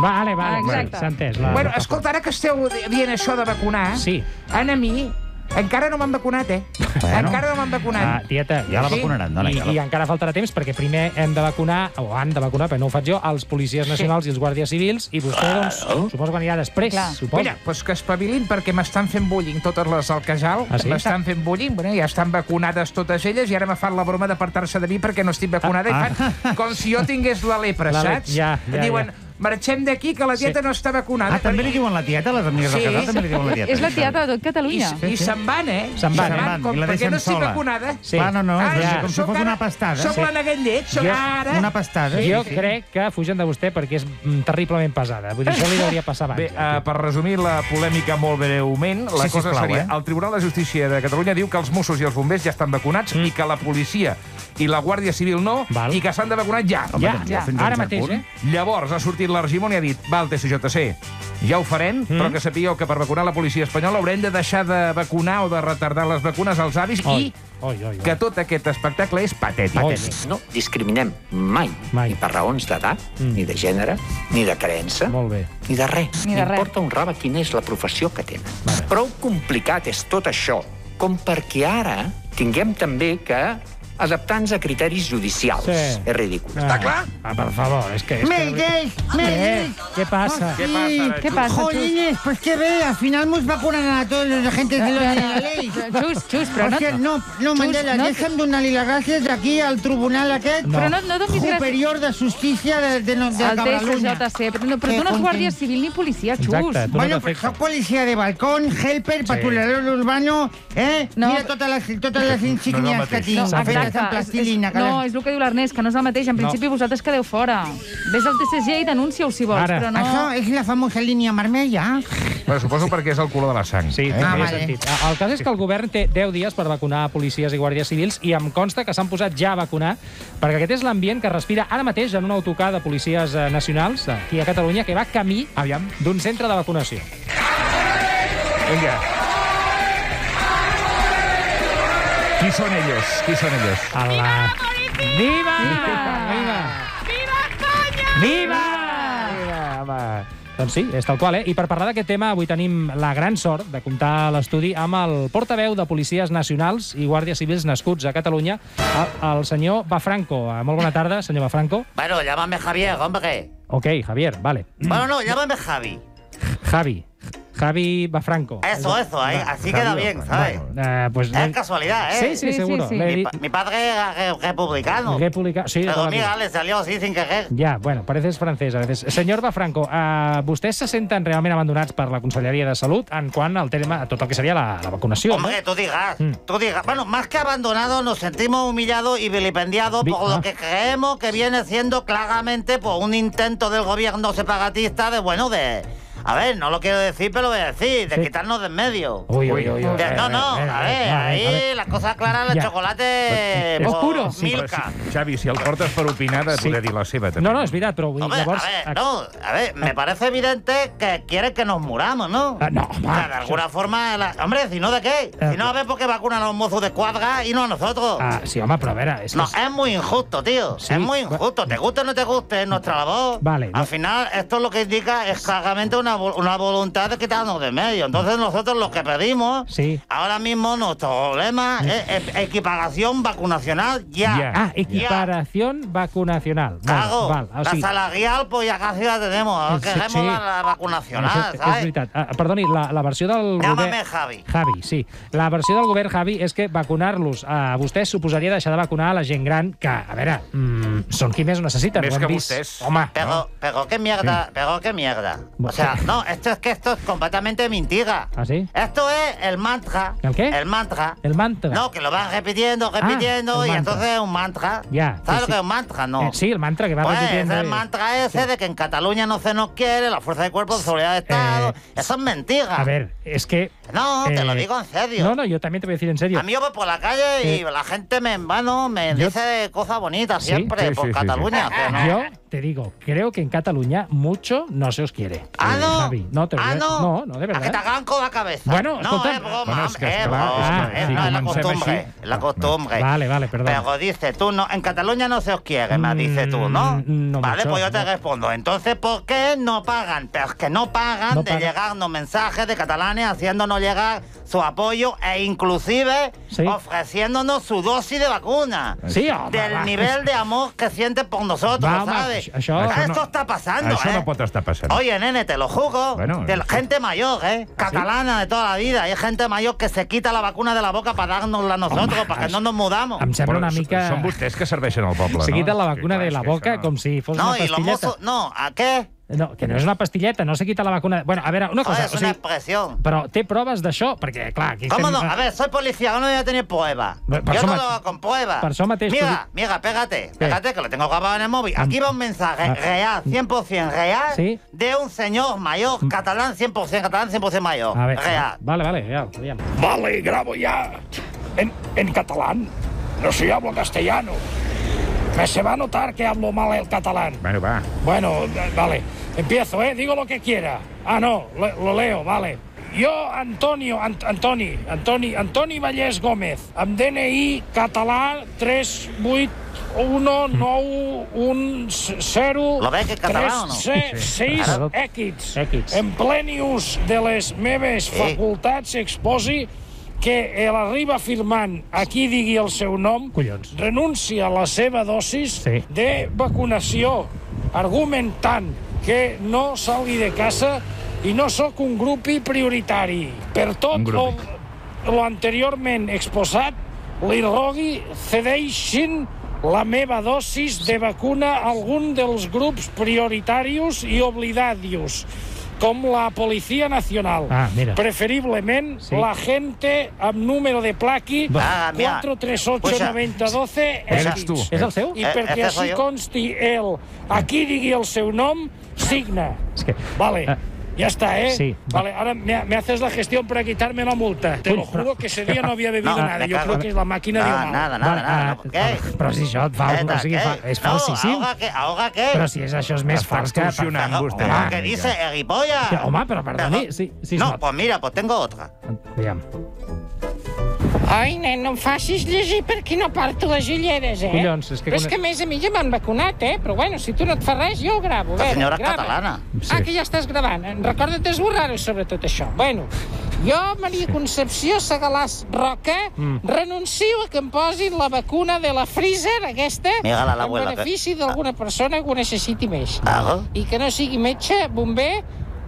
Vale, vale, Exacte. s'ha entès. La... Bueno, escolta, ara que esteu dient això de vacunar, Sí. a mi encara no m'han vacunat, eh? Bueno. Encara no m'han vacunat. Ah, tieta, Ja la Sí? vacunaran, dona. I, ja la- I encara faltarà temps perquè primer hem de vacunar, o han de vacunar, però no ho faig jo, els policies nacionals i els guàrdies civils, i vostè, doncs, suposo que anirà després, Clar. suposo. Mira, doncs que espavilin perquè m'estan fent bullying totes les al casal. Ah, sí? M'estan fent bullying, bueno, ja estan vacunades totes elles i ara me fan la broma d'apartar-se de mi perquè no estic vacunada Ah, i fan com si jo tingués la lepra, La saps? ja, ja, Diuen, ja. Marxem d'aquí que la tieta Sí. no està vacunada. Ah, també li diuen la tieta, les amigues Sí. del casal també li diuen la tieta. És la tieta de tot I, Catalunya. i se'n van, eh? Se'n van, I eh? Com, I la perquè deixen no estic sola. vacunada. Sí. Ah, no, no, Ah, és ja. com si fos ara- una pastada. Soc Sí. la neguet soc Jo- ara... Una pastada. Jo sí, sí. crec que fugen de vostè perquè és mm, terriblement pesada. Vull dir, això li hauria passar abans. Bé, uh, per resumir la polèmica molt breument, la Sí, cosa sisplau, seria... eh? El Tribunal de Justícia de Catalunya diu que els Mossos i els bombers ja estan vacunats Mm. i que la policia i la Guàrdia Civil no, Val. i que s'han de vacunar ja. Home, ja, doncs ja, fins a un ara mateix, punt. eh? Llavors ha sortit l'Argimon i ha dit va, el TSJC, ja ho farem, però que sapigueu que per vacunar la policia espanyola haurem de deixar de vacunar o de retardar les vacunes als avis Oi, i oi, oi, oi. que tot aquest espectacle és patètic. Oi. No discriminem mai, Mai. ni per raons d'edat, Mm. ni de gènere, ni de creença, Molt bé. ni de res. Ni de res. Importa un raba quina és la professió que tenen. Vale. Prou complicat és tot això, com perquè ara tinguem també que adaptar-nos a criteris judicials. Sí. És ridícul. Ah, Està clar? Ah, per favor, és que... És que... Miguel, Què? Miguel. Què passa? Què passa, ara, Què passa, Jolines, pues que ve, al final nos vacunan a todos los agentes de la ley. Xus, xus, però no... Hòstia, no, no, Mandela, no- deixa'm donar-li les gràcies aquí al tribunal aquest Però no, no donis gràcies superior de justícia de, de, de, de al Catalunya. TSJC. Però, no, però tu no ets guàrdia civil ni policia, xus. Exacte, tu Bueno, no pues t'afecta. soc policia de balcón, helper, patrullador urbano, eh? No. Mira totes les, totes les insígnies mateix. que tinc, No, exacte. en plastilina. És, no, és el que diu l'Ernest, que no és el mateix. En principi vosaltres quedeu fora. Ves al TSG i denuncia-ho si vols, Ara. però no... Això és la famosa línia vermella. Bueno, suposo perquè és el color de la sang. Sí, té Ah, vale. sentit. El cas és que el govern té 10 dies per vacunar policies i guàrdies civils i em consta que s'han posat ja a vacunar perquè aquest és l'ambient que respira ara mateix en un autocar de policies eh, nacionals aquí a Catalunya que va camí d'un centre de vacunació. Vinga. Qui són ellos? Qui són ellos? A la... Viva! Viva! Viva Espanya! Viva! Viva! Home. Doncs sí, és tal qual, eh? I per parlar d'aquest tema, avui tenim la gran sort de comptar a l'estudi amb el portaveu de policies nacionals i guàrdies civils nascuts a Catalunya, el, el senyor Bafranco. Eh, Molt bona tarda, senyor Bafranco. Bueno, llámame Javier, hombre. Ok, Javier, vale. Bueno, no, llámame Javi. Javi. Javi Bafranco. Eso, eso, ahí, así queda bien, ¿sabes? Eh, pues, Es casualidad, ¿eh? Sí, sí, Sí, seguro. sí, sí. Le Mi, di- pa- mi padre era re- republicano. República... Sí, Pero mira, le salió así sin querer. Ja, bueno, pareces francès a veces. Senyor Bafranco, uh, vostès se senten realment abandonats per la Conselleria de Salut en quant al tema, a tot el que seria la, la vacunació, no? Hombre, tú digas, Mm. tú digas. Bueno, más que abandonados, nos sentimos humillados y vilipendiados Vi- por ah. lo que creemos que viene siendo claramente por un intento del gobierno separatista de, bueno, de... A ver, no lo quiero decir, pero lo voy a decir, de Sí. quitarnos de en medio. Uy, uy, uy. uy. De- no, no, a ver, ahí las cosas claras, el Ya. chocolate Es por puro. Però, Milka. si, Xavi, si el portes per opinar, de Sí. poder dir la seva, també. No, no, és veritat, però vull, Hombre, llavors... a ver, no, a ver, me parece evidente que quiere que nos muramos, ¿no? Ah, no, O sea, de alguna forma, la- hombre, si no, ¿de qué? Eh, Si no, a ver por qué vacunan a los mozos de cuadra y no a nosotros. Ah, sí, home, però a veure... És que No, és- es muy injusto, tío. Sí, es muy injusto. Te guste o no te guste, es nuestra labor. Vale, Al no- final, esto lo que indica es claramente una una, una voluntad de quitarnos de medio. Entonces nosotros lo que pedimos, Sí. ahora mismo nuestro problema es, es equiparación vacunacional ya. Ya. Ah, equiparación vacunacional. Claro, val, o la salarial pues ya casi la tenemos. Sí, Queremos sí. la, la vacunacional, Això és ¿sabes? veritat. Ah, perdoni, la, la versió del Llámame govern... Javi. Javi, sí. La versió del govern, Javi, és que vacunar-los a vostès suposaria deixar de vacunar a la gent gran que, a veure, mm, són qui més ho necessiten. Més ho que vist. vostès. Home, Pero, pero qué mierda, pero qué mierda. O sea, no, esto es que esto es completamente mentira. ¿Ah, sí? Esto es el mantra. ¿El qué? El mantra. el mantra. No, que lo van repitiendo, repitiendo, Ah, el y mantra. entonces es un mantra. Ya, ¿Sabes sí, lo que es un mantra? No. Eh, sí, el mantra que va Pues repitiendo. es el y- mantra ese de que en Cataluña no se nos quiere, la fuerza de cuerpo de seguridad de Estado. Eh, Eso es mentira. A ver, es que... No, te lo eh, digo en serio. No, no, yo también te voy a decir en serio. A mí yo voy por la calle y Eh, la gente me, bueno, me yo- dice cosas bonitas siempre por. Cataluña. que no. Yo te digo, creo que en Cataluña mucho no se os quiere. Ah, Eh, no. Javi, no, te ah, no. No, no, de A que te verdad. hagan con la cabeza. Bueno, no, escolta. es broma. Bueno, es que, es broma, que es, no, es la costumbre. la costumbre. Vale, vale, perdón. Pero dice tú, no, en Cataluña no se os quiere, me Mm, dices tú, ¿no? no vale, mucho, pues yo te no. respondo. Entonces, ¿por qué no pagan? Pero es que no pagan No de pagan. llegarnos mensajes de catalanes haciéndonos llegar su apoyo e inclusive Sí. ofreciéndonos su dosis de vacuna. Sí, Del va. nivel de amor que sienten por nosotros, Va, home, ¿sabes? Això- això Esto no- está pasando, Això ¿eh? no pot estar passant. Oye, nene, te lo juro. Bueno, de la sí. gente mayor, ¿eh? Catalana de toda la vida. Hay gente mayor que se quita la vacuna de la boca para dárnosla a nosotros, para que no nos mudamos. Em sembla una mica... Són vostès que serveixen al poble, Se no? quiten la És que, vacuna de la boca això no- com si fos No, una y los pastilleta. mozos... No, ¿a qué? No, que no és una pastilleta, no se quita la vacuna... Bueno, a veure, una Joder, cosa, es o una sigui, expresión. però té proves d'això? Perquè, clar, aquí ¿Cómo estem... no? A ver, soy policía, no voy a tener pruebas. Bueno, per Yo no lo hago con pruebas. per això mateix Mira, t'ho mira, pégate, ¿Qué? pégate, que lo tengo grabado en el móvil. Aquí va un mensaje Ah. real, 100% real, Sí. de un señor mayor, catalán 100%, catalán 100% mayor. A ver, real. vale, vale, real. Vale, grabo ya. En, en catalán. No si hablo castellano. Me se va a notar que hablo mal el catalán. Bueno, va. Bueno, vale. Empiezo, ¿eh? Digo lo que quiera. Ah, no, lo, lo leo, vale. Jo, Antonio, Ant Antoni, Antoni, Antoni Vallès Gómez, amb DNI català 3819110 Lo ve que és català o no? 6 Claro. èquits. Èquits. En pleni ús de les meves facultats exposi que l'arriba firmant, aquí digui el seu nom, Collons. renuncia a la seva dosis Sí. de vacunació, argumentant que no salgui de casa i no sóc un grupi prioritari. Per tot lo anteriorment exposat, li rogui cedeixin la meva dosis de vacuna a algun dels grups prioritaris i oblidadius, com la Policia Nacional. Ah, mira. Preferiblement, Sí. la gente amb número de plaqui Ah, mira. 4389012 Eres tu. èxits. És el seu? I Eh, perquè així consti el, aquí digui el seu nom, signa. És que... Vale. Ah. Ya está, ¿eh? Sí. Vale, ahora me, me haces la gestión para quitarme la multa. Te Uy, lo juro que ese día no había bebido No, nada. Yo creo que es la máquina de Nada, Omar. nada, nada, nada. no, ¿Qué? Però si això et fa... ¿Qué? O sigui, fa, és No, falsíssim. ¿Ahoga qué? ¿Ahoga qué? Però si és, això és més fals que... extorsionant vostè. ¿Cómo una que mica. dice, Eripolla? Que, home, però perdoni, sí, sí, no, es pues mira, pues tengo otra. Aviam. Ai, nen, no em facis llegir perquè no parto les ulleres, eh? Collons, és que Però és que a més a mi ja m'han vacunat, eh? Però bueno, si tu no et fa res, jo ho gravo. La veure, senyora grava. catalana. Sí. Ah, que ja estàs gravant. Recorda't esborrar-ho sobre tot això. Bueno, jo, Maria Concepció Segalàs Roca, Mm. renuncio a que em posin la vacuna de la Freezer, aquesta, Mira-la, en l'abuela, que- benefici d'alguna persona que ho necessiti més. Claro. I que no sigui metge, bomber...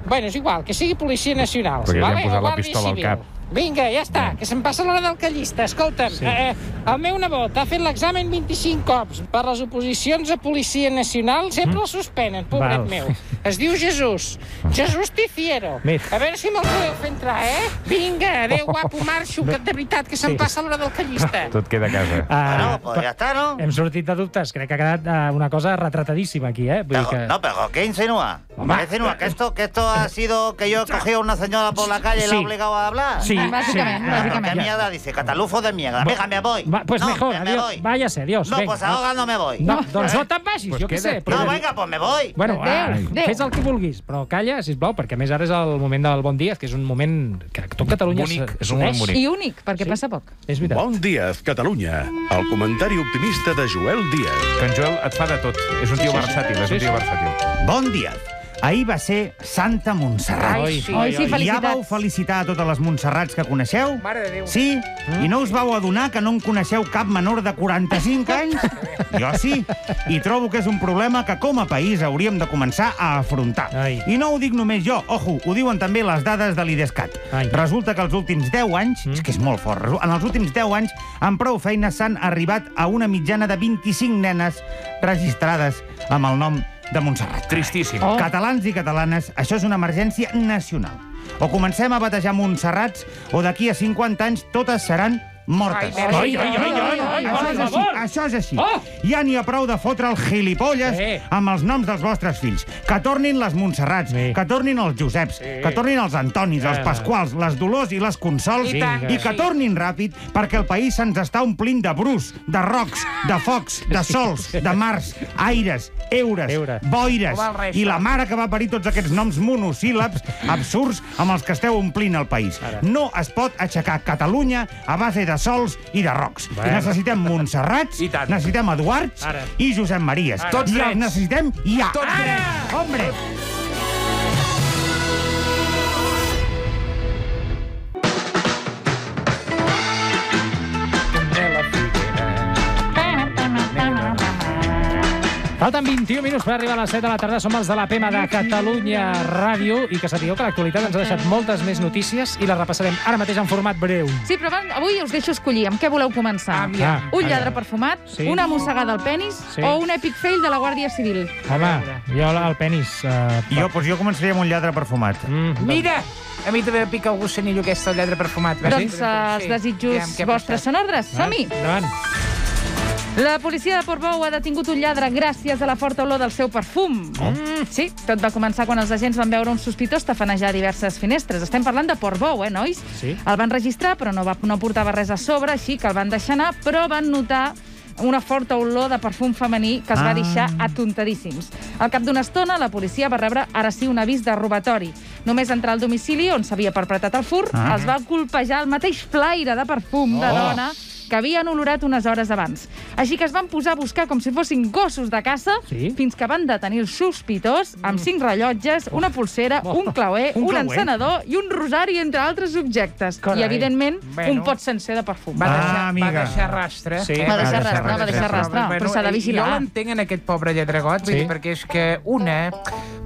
Bueno, és igual, que sigui Policia Nacional. Perquè li han vale? posat la pistola al cap. Vinga, ja està, que se'm passa l'hora del callista. Escolta'm, Sí. sí. eh, el meu nebot ha fet l'examen 25 cops. Per les oposicions a Policia Nacional sempre el suspenen, pobret Val. meu. Es diu Jesús. Jesús Ticiero. A veure si me'l podeu fer entrar, eh? Vinga, adéu, guapo, marxo, que de veritat que se'm Sí. passa l'hora del callista. Tot queda a casa. Ah, Bueno, pues ya está, ¿no? Hem sortit de dubtes. Crec que ha quedat uh, una cosa retratadíssima aquí, eh? Vull dir Pero- que... No, pero ¿qué insinúa? Hombre. ¿Qué insinúa? ¿Que esto, ¿Que esto ha sido que yo he cogido a una señora por la calle y la Sí. he obligado a hablar? Sí, Básicamente, sí. Ah, ¿pero ¿Qué básicamente. mierda dice? Catalufo de mierda. Venga, me voy. Va, pues no, mejor, me adiós. voy. Váyase, adiós. No, venga. pues ahora no me voy. No, doncs no te'n vagis, Pues jo què sé. però- No, venga, pues me voy. Bueno, Adéu, adéu. fes el que vulguis, però calla, sisplau, perquè a més ara és el moment del Bon Dia, que és un moment que tot Catalunya Bonic, és un moment bonic. I únic, perquè Sí. passa poc. És veritat. Bon dia, Catalunya. El comentari optimista de Joel Díaz. Que en Joel et fa de tot. És un tio Sí, sí. versàtil, és Sí, un tio sí. versàtil. Bon dia. Ahir va ser Santa Montserrat. Ai, sí. Ai, sí, I ja felicitats. vau felicitar a totes les Montserrats que coneixeu? Mare de Déu. Sí? I no us vau adonar que no en coneixeu cap menor de 45 anys? Jo sí. I trobo que és un problema que com a país hauríem de començar a afrontar. Ai. I no ho dic només jo, ojo, ho diuen també les dades de l'IDESCAT. Ai. Resulta que els últims 10 anys, és que és molt fort, en els últims 10 anys, amb prou feines s'han arribat a una mitjana de 25 nenes registrades amb el nom de Montserrat. Tristíssim. Oh. Catalans i catalanes, això és una emergència nacional. O comencem a batejar Montserrats, o d'aquí a 50 anys totes seran mortes. Ai, ai, ai, ai, ai, això és així, això és així. Oh! Ja n'hi ha prou de fotre el gilipolles Sí. amb els noms dels vostres fills. Que tornin les Montserrats, Sí. que tornin els Joseps, que tornin els Antonis, els Ah. Pasquals, les Dolors i les Consols, I que tornin ràpid perquè el país se'ns està omplint de brus, de rocs, de focs, de sols, de mars, aires, eures, Eure. boires, i la mare que va parir tots aquests noms monosíl·labs absurds amb els que esteu omplint el país. No es pot aixecar Catalunya a base de sols i de rocs. Bueno. Necessitem Montserrats, I tant. necessitem Eduards Ara. i Josep Maries. Ara. Tots I els necessitem ja. Tots drets. Hombre! Falten 21 minuts per arribar a les 7 de la tarda. Som els de la PEMA de Catalunya Ràdio i que sapigueu que l'actualitat ens ha deixat moltes més notícies i les repassarem ara mateix en format breu. Sí, però van- avui us deixo escollir. Amb què voleu començar? Aviam. Un lladre perfumat, Sí. una mossegada al penis Sí. o un epic fail de la Guàrdia Civil? Home, jo el penis... Uh, Jo, doncs jo començaria amb un lladre perfumat. Mm, Mira! A mi també em pica el gossanillo aquest, el lladre perfumat. Doncs eh, els desitjos vostres són ordres. Som-hi! Endavant. La policia de Portbou ha detingut un lladre gràcies a la forta olor del seu perfum. Mm, sí, tot va començar quan els agents van veure un sospitós tafanejar diverses finestres. Estem parlant de Portbou, eh, nois? Sí. El van registrar, però no, va, no portava res a sobre, així que el van deixar anar, però van notar una forta olor de perfum femení que els va Ah. deixar atontadíssims. Al cap d'una estona, la policia va rebre ara sí un avís de robatori. Només entrar al domicili on s'havia perpetrat el fur, Ah. els va colpejar el mateix flaire de perfum de Oh. dona que havien olorat unes hores abans. Així que es van posar a buscar com si fossin gossos de caça Sí. fins que van detenir el sospitós amb cinc rellotges, una pulsera, un clauer, Un un, encenedor i un rosari, entre altres objectes. Carai. I, evidentment, Bueno. un pot sencer de perfum. Va Ah, deixar, va amiga. deixar rastre. Sí. Va deixar Va deixar rastre, va rastre, deixar rastre, però s'ha de eh, vigilar. Jo l'entenc en aquest pobre lladregot, vull Sí. perquè és que una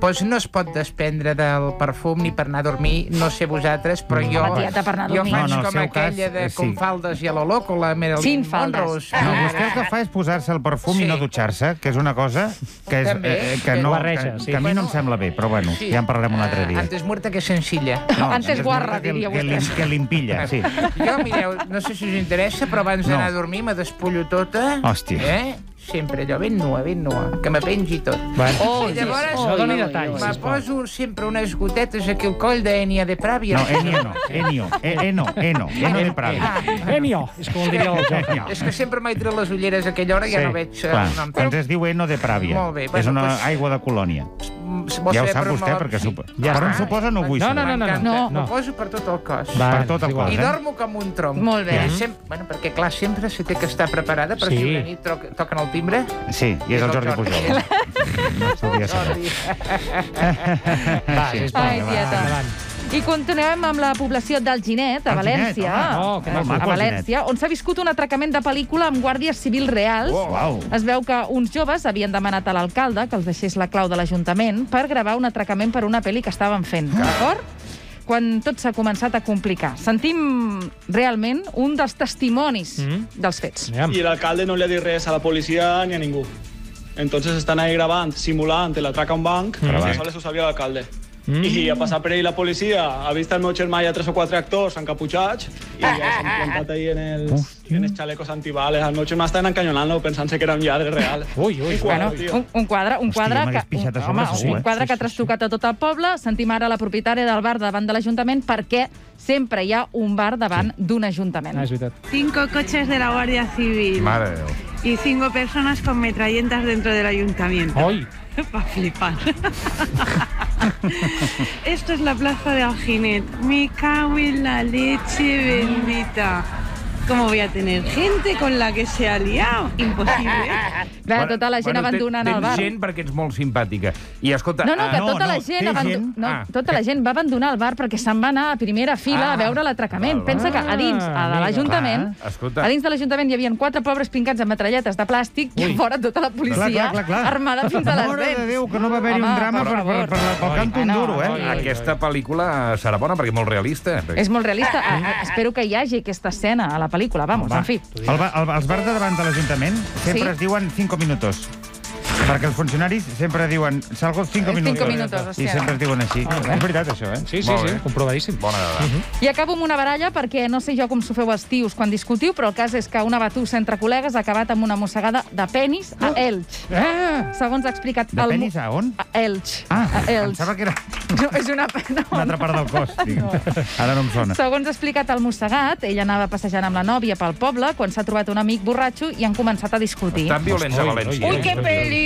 doncs no es pot desprendre del perfum ni per anar a dormir, no sé vosaltres, però jo... Home, tieta, per anar a jo dormir. faig No, no, com aquella cas, de sí. com faldes i a lo loco, la Marilyn Sin faldes. Monroe. No, vostè el que fa és posar-se el perfum i Sí. no dutxar-se, que és una cosa que, és, També. eh, que, no, Barreja, que, sí. que a mi no em sembla bé, però bueno, Sí. ja en parlarem un altre dia. Antes muerta que sencilla. No, Antes guarra, que, diria que, vostè. que limpilla, sí. Jo, mireu, no sé si us interessa, però abans No. d'anar a dormir me despullo tota. Hòstia. Eh? Sempre allò ben nua, ben nua, que me pengi tot. Bueno. Oh, I llavors No doni detalls, me poso sempre unes gotetes aquí al coll d'Ènia de Pràvia. No, Enio no, Enio, eh, Eno, Eno, Eno de Pravi. Ah, Enio, és com diria el joc. Enio. és que sempre m'he tret les ulleres a aquella hora i ja Sí, no veig eh, Clar, el nom. doncs es diu Eno de Pràvia. Molt bé, És bueno, una doncs- aigua de colònia. Mm, Ja ho sap per vostè, on- perquè sí. supo... Ja per on està. suposa no ho vull No, no, no, no, no. M'ho poso per tot el cos. Va, Per tot el cos, I eh? dormo com un tronc. Molt bé. I Sempre, bueno, perquè, clar, sempre se té que estar preparada per Sí. si una nit troc- toquen el timbre. Sí, i és el Jordi Pujol. No saber. Jordi. Va, sisplau, Ai, endavant, tieta. endavant. I continuem amb la població d'Alginet, a València. home. Oh, que a maco, a. València, on s'ha viscut un atracament de pel·lícula amb guàrdies civils reals. Oh, uau. Es veu que uns joves havien demanat a l'alcalde que els deixés la clau de l'Ajuntament per gravar un atracament per una pel·li que estaven fent, d'acord? Quan tot s'ha començat a complicar. Sentim realment un dels testimonis Mm. dels fets. Aviam. y el alcalde no le ha dit res a la policía ni a ningú. Entonces están ahí grabando, simulando el atraca a un banc, Gravant. i sols ho sabia l'alcalde. Mm. I ha passat per ahí la policia, ha vist el meu germà i a tres o quatre actors encapuchats i ja s'han plantat ahí en els, en els xalecos antibales. El meu germà estaven encanyonant-lo pensant-se que era un lladre real. Ui, ui. Un Bueno, quadre, tio. un, un quadre, un Hòstia, quadre, m'hagués que, un, home, segur, un eh? quadre Sí, que ha sí, trastocat a tot el poble. Sentim ara la propietària del bar davant de l'Ajuntament perquè sempre hi ha un bar davant d'un ajuntament. Ah, és veritat. Cinco coches de la Guardia Civil Mare de Déu. y cinco personas con metralletas dentro del ayuntamiento. Oi. Para flipar. Esto es la plaza de Alginet. Me cago en la leche bendita. ¿Cómo voy a tener gente con la que se ha liado? Imposible. Clar, tota la gent Bueno, abandonant tens el bar. gent perquè ets molt simpàtica. I escolta... No, no, que ah, tota la gent, abando... no, Ah, tota la gent va abandonar el bar perquè se'n va anar a primera fila Ah. a veure l'atracament. Pensa que a dins a de l'Ajuntament, a dins de l'Ajuntament hi havia quatre pobres pincats amb metralletes de plàstic i a fora tota la policia Clar, clar, clar, clar. armada fins a les Mare de dents. Déu, que no va haver-hi un drama per, per, per, per, pel canto duro, eh? Aquesta pel·lícula serà bona perquè és molt realista. És molt realista. A, a, espero que hi hagi aquesta escena a la pel·lícula. Vamos, en fi. El, el, els bars de davant de l'Ajuntament sempre Sí? es diuen 5 minutos. Perquè els funcionaris sempre diuen salgo 5 minutos. Cinco minutos, I hòstia. sempre es diuen així. És veritat, això, eh? Sí, sí, sí, comprovadíssim. Bona dada. I acabo amb una baralla perquè no sé jo com s'ho feu els tios quan discutiu, però el cas és que una batussa entre col·legues ha acabat amb una mossegada de penis a Elx. Ah! Segons ha explicat... De el penis a on? A Elx. Ah, a Elx. pensava que era No, és una... No, una altra part del cos. No. Ara no em sona. Segons ha explicat el mossegat, ell anava passejant amb la nòvia pel poble quan s'ha trobat un amic borratxo i han començat a discutir. Estan violents a València. Ui, que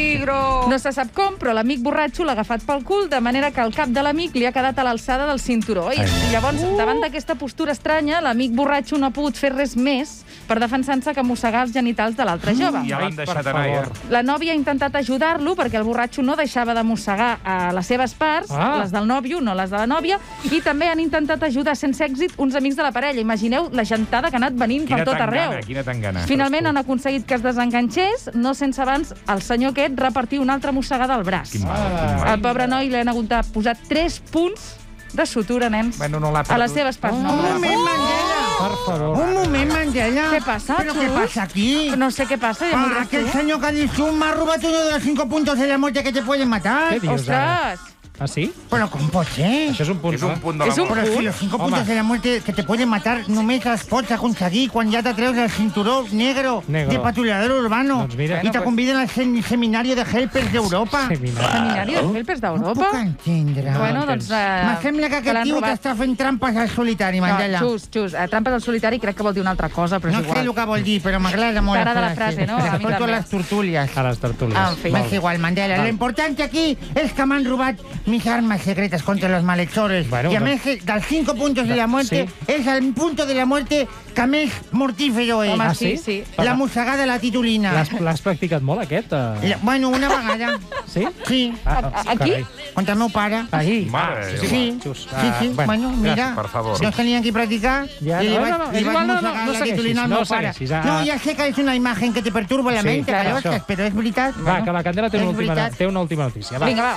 peligro! No se sap com, però l'amic borratxo l'ha agafat pel cul, de manera que el cap de l'amic li ha quedat a l'alçada del cinturó. I, llavors, davant d'aquesta postura estranya, l'amic borratxo no ha pogut fer res més per defensar-se que mossegar els genitals de l'altre jove. Ja l'han deixat anar, ja. La nòvia ha intentat ajudar-lo perquè el borratxo no deixava de mossegar a les seves parts, Ah. les del nòvio, no les de la nòvia, i també han intentat ajudar sense èxit uns amics de la parella. Imagineu la gentada que ha anat venint Quina per tot arreu. tangana, quina tangana. Finalment han aconseguit que es desenganxés, no sense abans el senyor aquest repartir una altra mossegada al braç. Quin mal, quin mal. El pobre noi li han hagut de posar 3 punts de sutura, nens, Bueno, no a les seves parts. Un No, moment, Mandela. Per favor. Un moment, Mandela. Què passa, ¿Pero qué Chus? pasa aquí? No sé què passa. Ja Ah, aquel tu. señor Calizum me ha robado uno de los cinco puntos de la muerte que te pueden matar. Què dius ara? Ah, sí? Bueno, com pot ser? Això és un punt, És un no? punt de la És un mort. Però si los cinco Home. puntos de la muerte que te pueden matar només els pots aconseguir quan ja te treus el cinturó negro, Negro. de patrullador urbano Doncs mira. i te pues- conviden al sem- seminario de helpers d'Europa. Seminari. Seminari de helpers No d'Europa? puc entendre. Bueno, doncs... Eh, Me sembla que aquest l'han tio robat. t'està fent trampes al solitari, Mandela. No, xus, xus. Eh, trampes al solitari crec que vol dir una altra cosa, però No és sé igual. el que vol dir, però m'agrada molt T'agrada la frase, no? A mi també. les tertúlies. A les tertúlies. Ah, en fi. M'és igual, Mandela. Lo importante aquí es que m'han robat mis armas secretas contra los malhechores. Bueno, y a no- dels puntos de la muerte, Sí. és el punto de la muerte que més mortífero és. Home, Ah, sí, sí? sí. La mossegada a la titulina. L'has practicat molt, aquest? eh? La- bueno, una vegada. Sí? Sí. Ah, Aquí? Contra el meu pare. Ahí. Mare. Sí, sí, Ah, sí. Bueno, mira, per favor. no tenien que practicar Ja, i li no, vaig, no, no, li és vaig igual, no, no, no la segueixis, titulina al no meu pare. segueixis, ah. No, ja sé que és una imatge que te perturba la Sí, ment, clar, Calosques, això. però és veritat. Va, que la Candela té una, última, veritat. té una última notícia. Va. Vinga, va.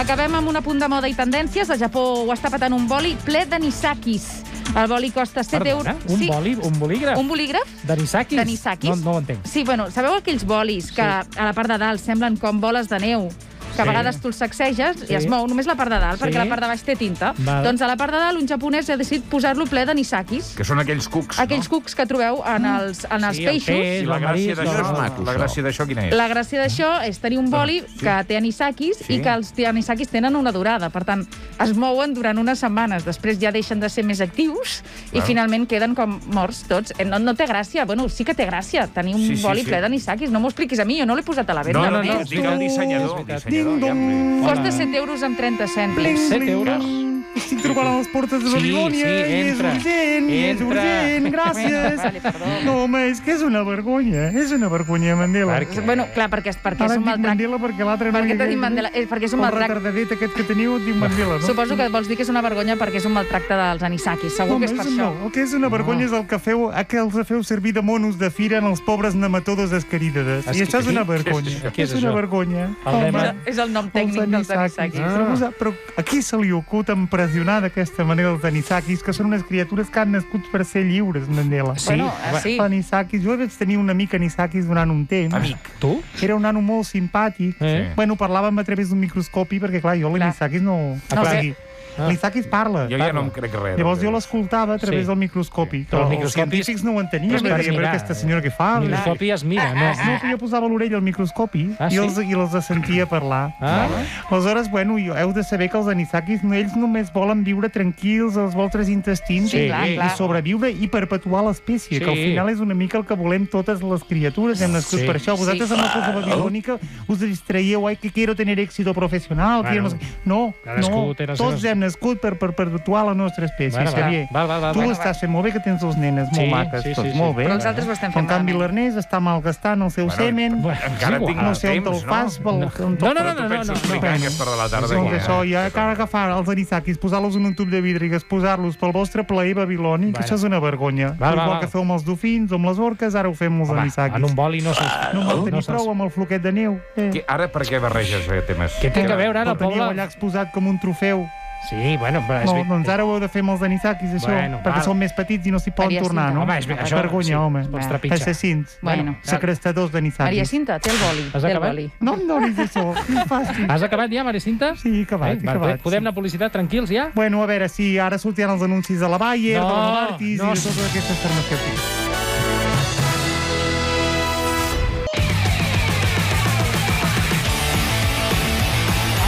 Acabem amb un apunt de moda i tendències. A Japó ho està patant un boli ple de nisakis. El boli costa 7 euros. Perdona, un, boli, un bolígraf? Un bolígraf? D'anisakis? D'anisakis. No, no ho entenc. Sí, bueno, sabeu aquells bolis que a la part de dalt semblen com boles de neu? Que a Sí. vegades tu els sacseges Sí. i es mou només la part de dalt, Sí. perquè la part de baix té tinta. Val. Doncs a la part de dalt un japonès ha decidit posar-lo ple de nisakis. Que són aquells cucs, Aquells cucs que trobeu en els, en els Sí, el peixos. peix, I la gràcia d'això és maco. La gràcia d'això quina és? La gràcia d'això és tenir un boli que té anisakis Sí. i que els anisakis tenen una durada. Per tant, es mouen durant unes setmanes. Després ja deixen de ser més actius i Clar. finalment queden com morts tots. Eh, No, no té gràcia. Bueno, sí que té gràcia tenir un Sí, sí, boli sí. ple d'anisakis. No m'ho expliquis a mi, jo no l'he posat a la venda. No, no, no, només. dic el dissenyador. el dissenyador ja, Costa 7 euros amb 30 cèntims. 7 euros? Estic trobant a les portes de Sí, Babilònia sí, i és entra. urgent, i és Entra. urgent, gràcies. Vale, perdó. No, home, és que és una vergonya, és una vergonya, Mandela. Bueno, clar, perquè, perquè Ara és dic maltractament. Mandela perquè l'altre... Per què t'ha dit Mandela? Eh, perquè és un El maltracte. retardadet aquest que teniu et diu Mandela, no? Suposo que vols dir que és una vergonya perquè és un maltracte dels anisakis. Segur Home, que és per és això. no, el que és una vergonya és el que feu, el que els feu servir de monos de fira en els pobres nematodes escaridades. Es I això és una què és vergonya. Què és és una això? vergonya. El Home, És el nom tècnic dels anisakis. anisakis. Però, però a qui se li ocut empresionar d'aquesta manera els anisakis, que són unes criatures que han nascut per ser lliures, Mandela? Sí, Bueno, sí. Anisakis. Jo vaig tenir un amic anisakis durant un temps. Amic. Tu? Era un nano molt simpàtic. Eh? Bueno, parlàvem a través d'un microscopi, perquè, clar, jo l'anisakis no... No o sé. Sigui, L'anisakis parla. Jo ja no em crec res. Llavors jo l'escoltava a través Sí. del microscopi. Però el Però microscopi els científics no ho entenien. Però però aquesta senyora que fa... El microscopi es mira, no? No, però jo posava l'orella al microscopi Ah, i, sí? els, i els sentia parlar. Ah. Aleshores, bueno, jo, heu de saber que els anisakis no, ells només volen viure tranquils als vostres intestins Sí, i, clar, i clar. sobreviure i perpetuar l'espècie, que al Sí. final és una mica el que volem totes les criatures, hem nascut Sí. per això. Vosaltres Sí. amb la cosa babilònica us distraieu, ai, que quiero tener éxito quiero no Bueno. No, no, les tots hem nascut per, per perpetuar la nostra espècie, Bueno, va, Xavier. val, val, val, tu val. estàs fent molt bé, que tens dos nenes Sí, molt maques, sí, tots, sí, sí. molt bé. Però els altres ho estem fent En canvi, l'Ernest està malgastant el seu Bueno, semen. bueno, encara no, tinc no sé on temps, te'l fas, no? pel, No. No, no, no, no, no, no. explicar a aquesta hora de la tarda. Que- això, ja cal agafar els anisakis, posar-los en un tub de vidre, posar-los pel vostre plaer babilònic, Bueno. això és una vergonya. Val, Igual val. que feu amb els dofins o amb les orques, ara ho fem amb els anisakis. en un boli no se'ls... No en tenir no prou amb el floquet de neu. Eh. Ara per què barreges eh, temes? Què té a veure ara El el teníeu poble? allà exposat com un trofeu. Sí, bueno, però és... No, doncs ara ho heu de fer amb els anisakis, això, Bueno, perquè val. són més petits i no s'hi poden Maria tornar, Cinta. no? Home, és ve- això- Vergonya, sí, home. es pots trepitjar. Assassins. Bueno. Secrestadors d'anisakis. Maria Cinta, té el boli. Has té el acabat? boli. No em donis això, que fàstic. Has acabat ja, Maria Cinta? Sí, he acabat, he val, acabat, Podem sí. anar a publicitat tranquils ja? Bueno, a veure, si ara sortiran els anuncis de la Bayer, No, de la Novartis no, i de totes aquestes farmacèutiques.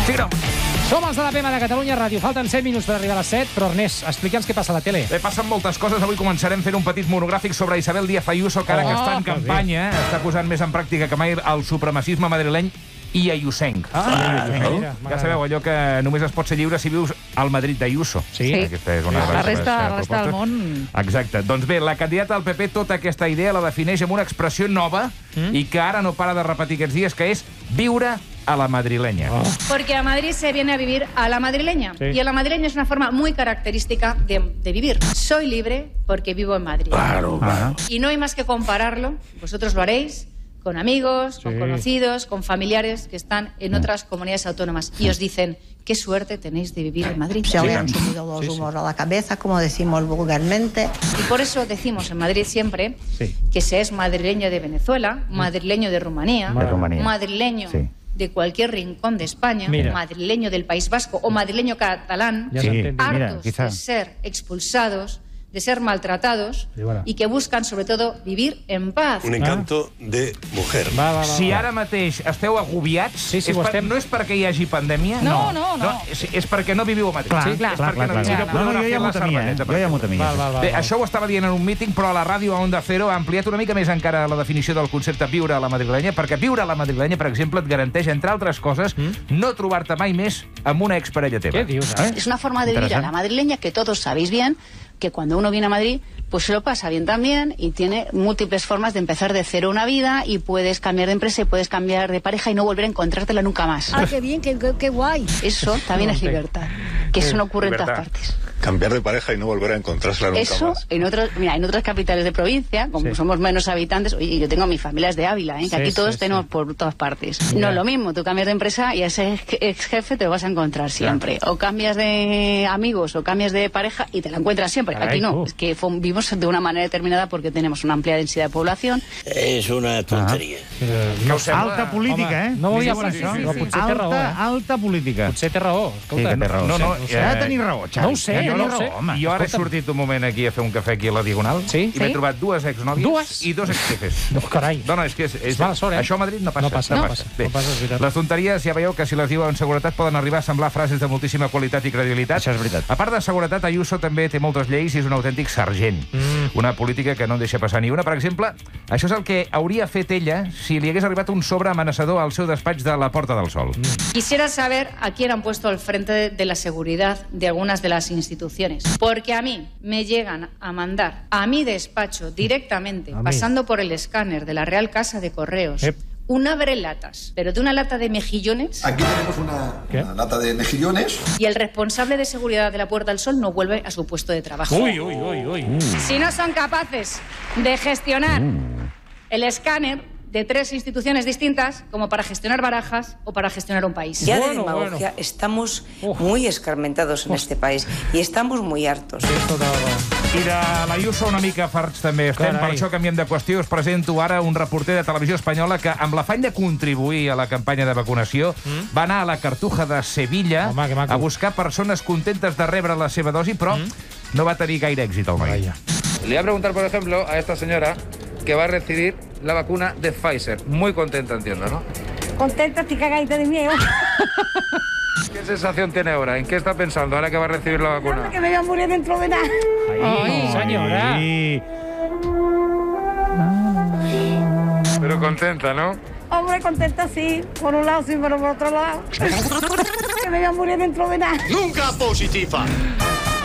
Sí, no. Som els de la PM de Catalunya Ràdio. Falten 7 minuts per arribar a les 7, però Ernest, explica'ns què passa a la tele. Bé, passen moltes coses. Avui començarem fent un petit monogràfic sobre Isabel Díaz Ayuso, que ara Oh, que està en campanya, està posant més en pràctica que mai el supremacisme madrileny i ayusenc. Ah, mira, ja sabeu, allò que només es pot ser lliure si vius al Madrid d'Ayuso. Sí. Aquesta és una de La resta, seves, la eh, resta del món... Exacte. Doncs bé, la candidata del PP tota aquesta idea la defineix amb una expressió nova Mm? i que ara no para de repetir aquests dies, que és viure a la madrilenya. Oh. Porque a Madrid se viene a vivir a la madrileña. Sí. Y a la madrileña es una forma muy característica de, de vivir. Soy libre porque vivo en Madrid. Claro, claro. Y no hay más que compararlo, vosotros lo haréis, con amigos, con Sí. conocidos, con familiares que están en otras comunidades autónomas y os dicen, qué suerte tenéis de vivir en Madrid. Se le han subido los humos a la cabeza, como decimos vulgarmente. Y por eso decimos en Madrid siempre Sí. que se es madrileño de Venezuela, madrileño de Rumanía, De Rumanía. madrileño Sí. De cualquier rincón de España, Mira. madrileño del País Vasco o madrileño catalán, Sí, mira, hartos quizá. de ser expulsados, de ser maltratados Sí, voilà. y que buscan sobre todo vivir en paz. Un encanto de mujer. Va, va, va, si va. ara mateix esteu agobiats, Sí, sí, és per, estem. no és perquè hi hagi pandèmia? No, no, no. és, és perquè no viviu a Madrid. Clar, sí, clar, és clar, clar, no, clar. i no No, no, jo a ja fer m'ho la temia, cerveseta, jo temia, Val, val, val, Bé, això ho estava dient en un míting, però a la ràdio a Onda Cero ha ampliat una mica més encara la definició del concepte viure a la madrilenya, perquè viure a la madrilenya, per exemple, et garanteix, entre altres coses, no trobar-te mai més amb una exparella teva. Què dius, eh? Es una forma de vivir a la madrileña que todos sabéis bien, que cuando uno viene a Madrid, pues se lo pasa bien también y tiene múltiples formas de empezar de cero una vida y puedes cambiar de empresa y puedes cambiar de pareja y no volver a encontrártela nunca más. Ah, qué bien, qué, qué, qué guay. Eso también es libertad, que eso no ocurre en todas partes. Cambiar de pareja y no volver a encontrársela nunca Eso más. en otros, mira, en otras capitales de provincia, como Sí. somos menos habitantes, oye, yo tengo mi familia es de Ávila, ¿eh? que Sí, aquí todos sí. tenemos por todas partes. No es lo mismo, tú cambias de empresa y a ese ex- jefe te lo vas a encontrar siempre. O cambias de amigos o cambias de pareja y te la encuentras siempre. Caray, aquí no, es que fo- vivimos de una manera determinada porque tenemos una amplia densidad de población. Es una tontería. No Alta política, eh? No diuen pensat, això? potser té raó, alta, eh? alta política. Potser té raó. Escolta, Sí té raó, No, sí. no, Ha de tenir raó, Xavi. No ho sé, Ha de no ho sé. raó, home. Jo ara he Escolta'm. sortit un moment aquí a fer un cafè aquí a la Diagonal Sí? i m'he Sí? trobat dues exnòvies Dues? i dos exjefes. No, carai. No, no, és que és, és, mala sort, eh? això a Madrid no passa. No passa, no passa. Bé, No passa, és les tonteries, ja veieu que si les diu en seguretat poden arribar a semblar frases de moltíssima qualitat i credibilitat. Això és veritat. A part de seguretat, Ayuso també té moltes lleis i és un autèntic sergent. Mm. Una política que no en deixa passar ni una. Per exemple, això és el que hauria fet ella si li hagués arribat un sobre amenaçador al seu despatx de la Porta del Sol. Quisiera saber a quién han puesto al frente de, la seguridad de algunas de las instituciones. Porque a mí me llegan a mandar a mi despacho directamente, A pasando por el escáner de la Real Casa de Correos, Ep. Un abrelatas, pero de una lata de mejillones. Aquí tenemos una, una lata de mejillones. Y el responsable de seguridad de la Puerta del Sol no vuelve a su puesto de trabajo. Uy, uy, uy, uy. Si no son capaces de gestionar el escáner de tres instituciones distintas, como para gestionar barajas o para gestionar un país. Ya de demagogia estamos muy escarmentados en este país y estamos muy hartos. I de l'Ayuso una mica farts també estem, Carai. per això canviem de qüestió. Us presento ara un reporter de televisió espanyola que, amb l'afany de contribuir a la campanya de vacunació, Mm. va anar a la Cartuja de Sevilla a buscar persones contentes de rebre la seva dosi, però Mm. no va tenir gaire èxit el noi. Le voy a preguntar, por ejemplo, a esta señora que va a recibir la vacuna de Pfizer. Muy contenta, entiendo, ¿no? Contenta, estoy cagadita de miedo. ¿Qué sensación tiene ahora? ¿En qué está pensando ahora que va a recibir la vacuna? que me voy a morir dentro de nada. Ai, senyora. Pero contenta, ¿no? Hombre, contenta sí, por un lado sí, pero por otro lado. que me voy a morir dentro de nada. Nunca positiva.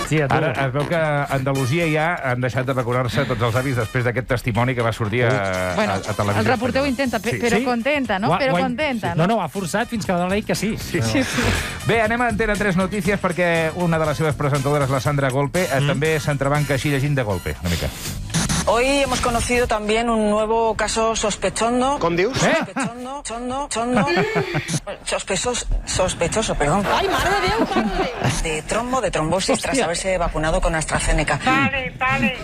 Sí, a tu. Ara es veu que a Andalusia ja han deixat de vacunar-se tots els avis després d'aquest testimoni que va sortir a, Bueno, a, a televisió. el reporter ho intenta, pe- Sí. però Sí? contenta, no? Però ho ha- contenta, No, no? no, ho ha forçat fins que la dona que sí. Sí, sí, sí. Bé, anem a Antena 3 Notícies perquè una de les seves presentadores, la Sandra Golpe, mm. també s'entrebanca així llegint de golpe, una mica. Hoy hemos conocido también un nuevo caso sospechoso. ¿Con Dios? Sospechoso, chondo, chondo. Sospechoso, sospechoso, perdón. Ay, madre de Dios, madre de trombo, de trombosis tras Hòstia. haberse vacunado con AstraZeneca. Vale, vale.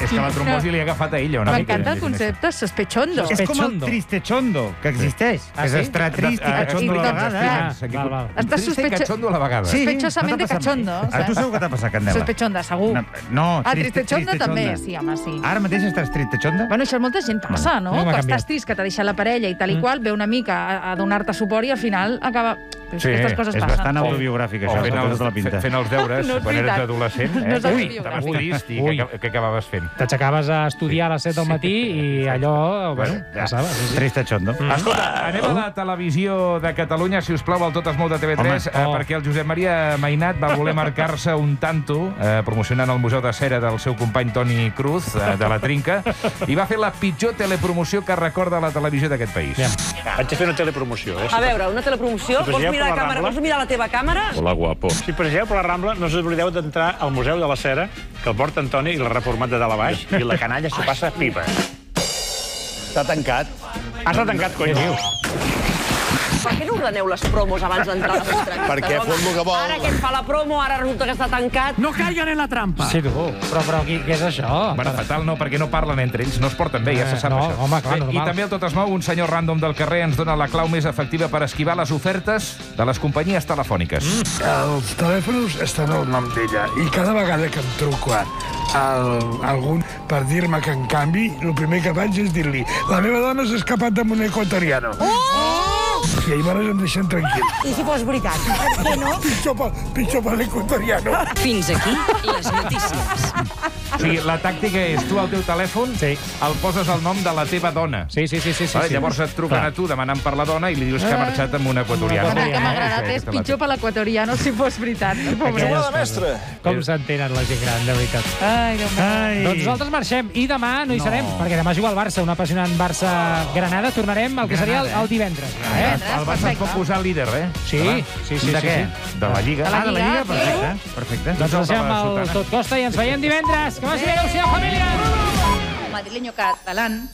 És que la trombosi li ha agafat a ella una mica. M'encanta el concepte sospechondo. És com el tristechondo, que existeix. Ah, que és sí? estar trist i Ah, cachondo a la vegada. Ah, val, val. Estàs Triste i sospecho- cachondo a la vegada. Sí, mai? cachondo, A tu segur que t'ha passat, Candela. Sospechonda, segur. No, Ah, triste- tristechondo també, sí, home, sí. Ara mateix estàs tristechonda? Bueno, això molta gent passa, no? no m'ha que canviat. estàs trist, que t'ha deixat la parella i tal i qual, ve una mica a, a donar-te suport i al final acaba... Sí, Aquestes coses és passen. bastant autobiogràfic, O això, fent tota els, la pinta. fent, fent els deures No quan eres adolescent. Eh? No és Ui, autobiogràfic. estaves trist i Ui. què, què acabaves fent? T'aixecaves a estudiar a les 7 del matí i allò, bueno, passava. Sí, sí. Tristechondo. Escolta, anem a la televisió de Catalunya, si us plau, al Tot es mou de TV3, Home, eh, oh. perquè el Josep Maria Mainat va voler marcar-se un tanto eh, promocionant el Museu de Cera del seu company Toni Cruz, eh, de la Trinca, i va fer la pitjor telepromoció que recorda la televisió d'aquest país. Vaig a fer una telepromoció, eh? A veure, una telepromoció, vols passegeu mirar la la càmera, vols mirar la teva càmera? Hola, guapo. Si passegeu per la Rambla, no us oblideu d'entrar al Museu de la Cera, que el porta Antoni i l'ha reformat de dalt a baix, i la canalla s'ho passa pipa. Està tancat. Ah, està tancat, cony. Què ordeneu les promos abans d'entrar a les contractes? Perquè fot el que vol. Ara aquest fa la promo, ara resulta que està tancat. No caigan en la trampa. Sí, tu. Però, però qui, què és això? Bueno, fatal no, perquè no parlen entre ells, no es porten bé, ja se sap Eh, no, això. home, clar, Bé, I normal. també el Tot es mou, un senyor random del carrer ens dona la clau més efectiva per esquivar les ofertes de les companyies telefòniques. Mm. Els telèfons estan al nom d'ella i cada vegada que em truco a el, algun per dir-me que, en canvi, el primer que faig és dir-li la meva dona s'ha escapat amb un equatoriano. Oh! I llavors em deixen tranquil. I si fos veritat, per què no? Pitjor per, pitjor per l'equatoriano. Fins aquí les notícies. O sigui, la tàctica és tu al teu telèfon Sí. el poses el nom de la teva dona. Sí, sí, sí. sí, sí, Vale, sí. Llavors et truquen Clar. a tu demanant per la dona i li dius que ha marxat amb un equatoriano. Una que m'ha Eh, agradat és pitjor per l'equatoriano si fos veritat. Aquelles coses. Com s'entenen la gent gran, de veritat. Ai, Déu meu. Ai. Doncs nosaltres marxem i demà no hi No. serem, perquè demà juga el Barça, un apassionant Barça-Granada. Tornarem al que seria el, el divendres. Eh? El Barça es pot posar líder, eh? Sí, sí, sí, De sí, què? sí. De la Lliga. De la Ah, de la Lliga? Perfecte. Perfecte. Doncs ens deixem el tot costa i ens veiem divendres. Que vagi bé, adéu-siau, família! Madrileño catalán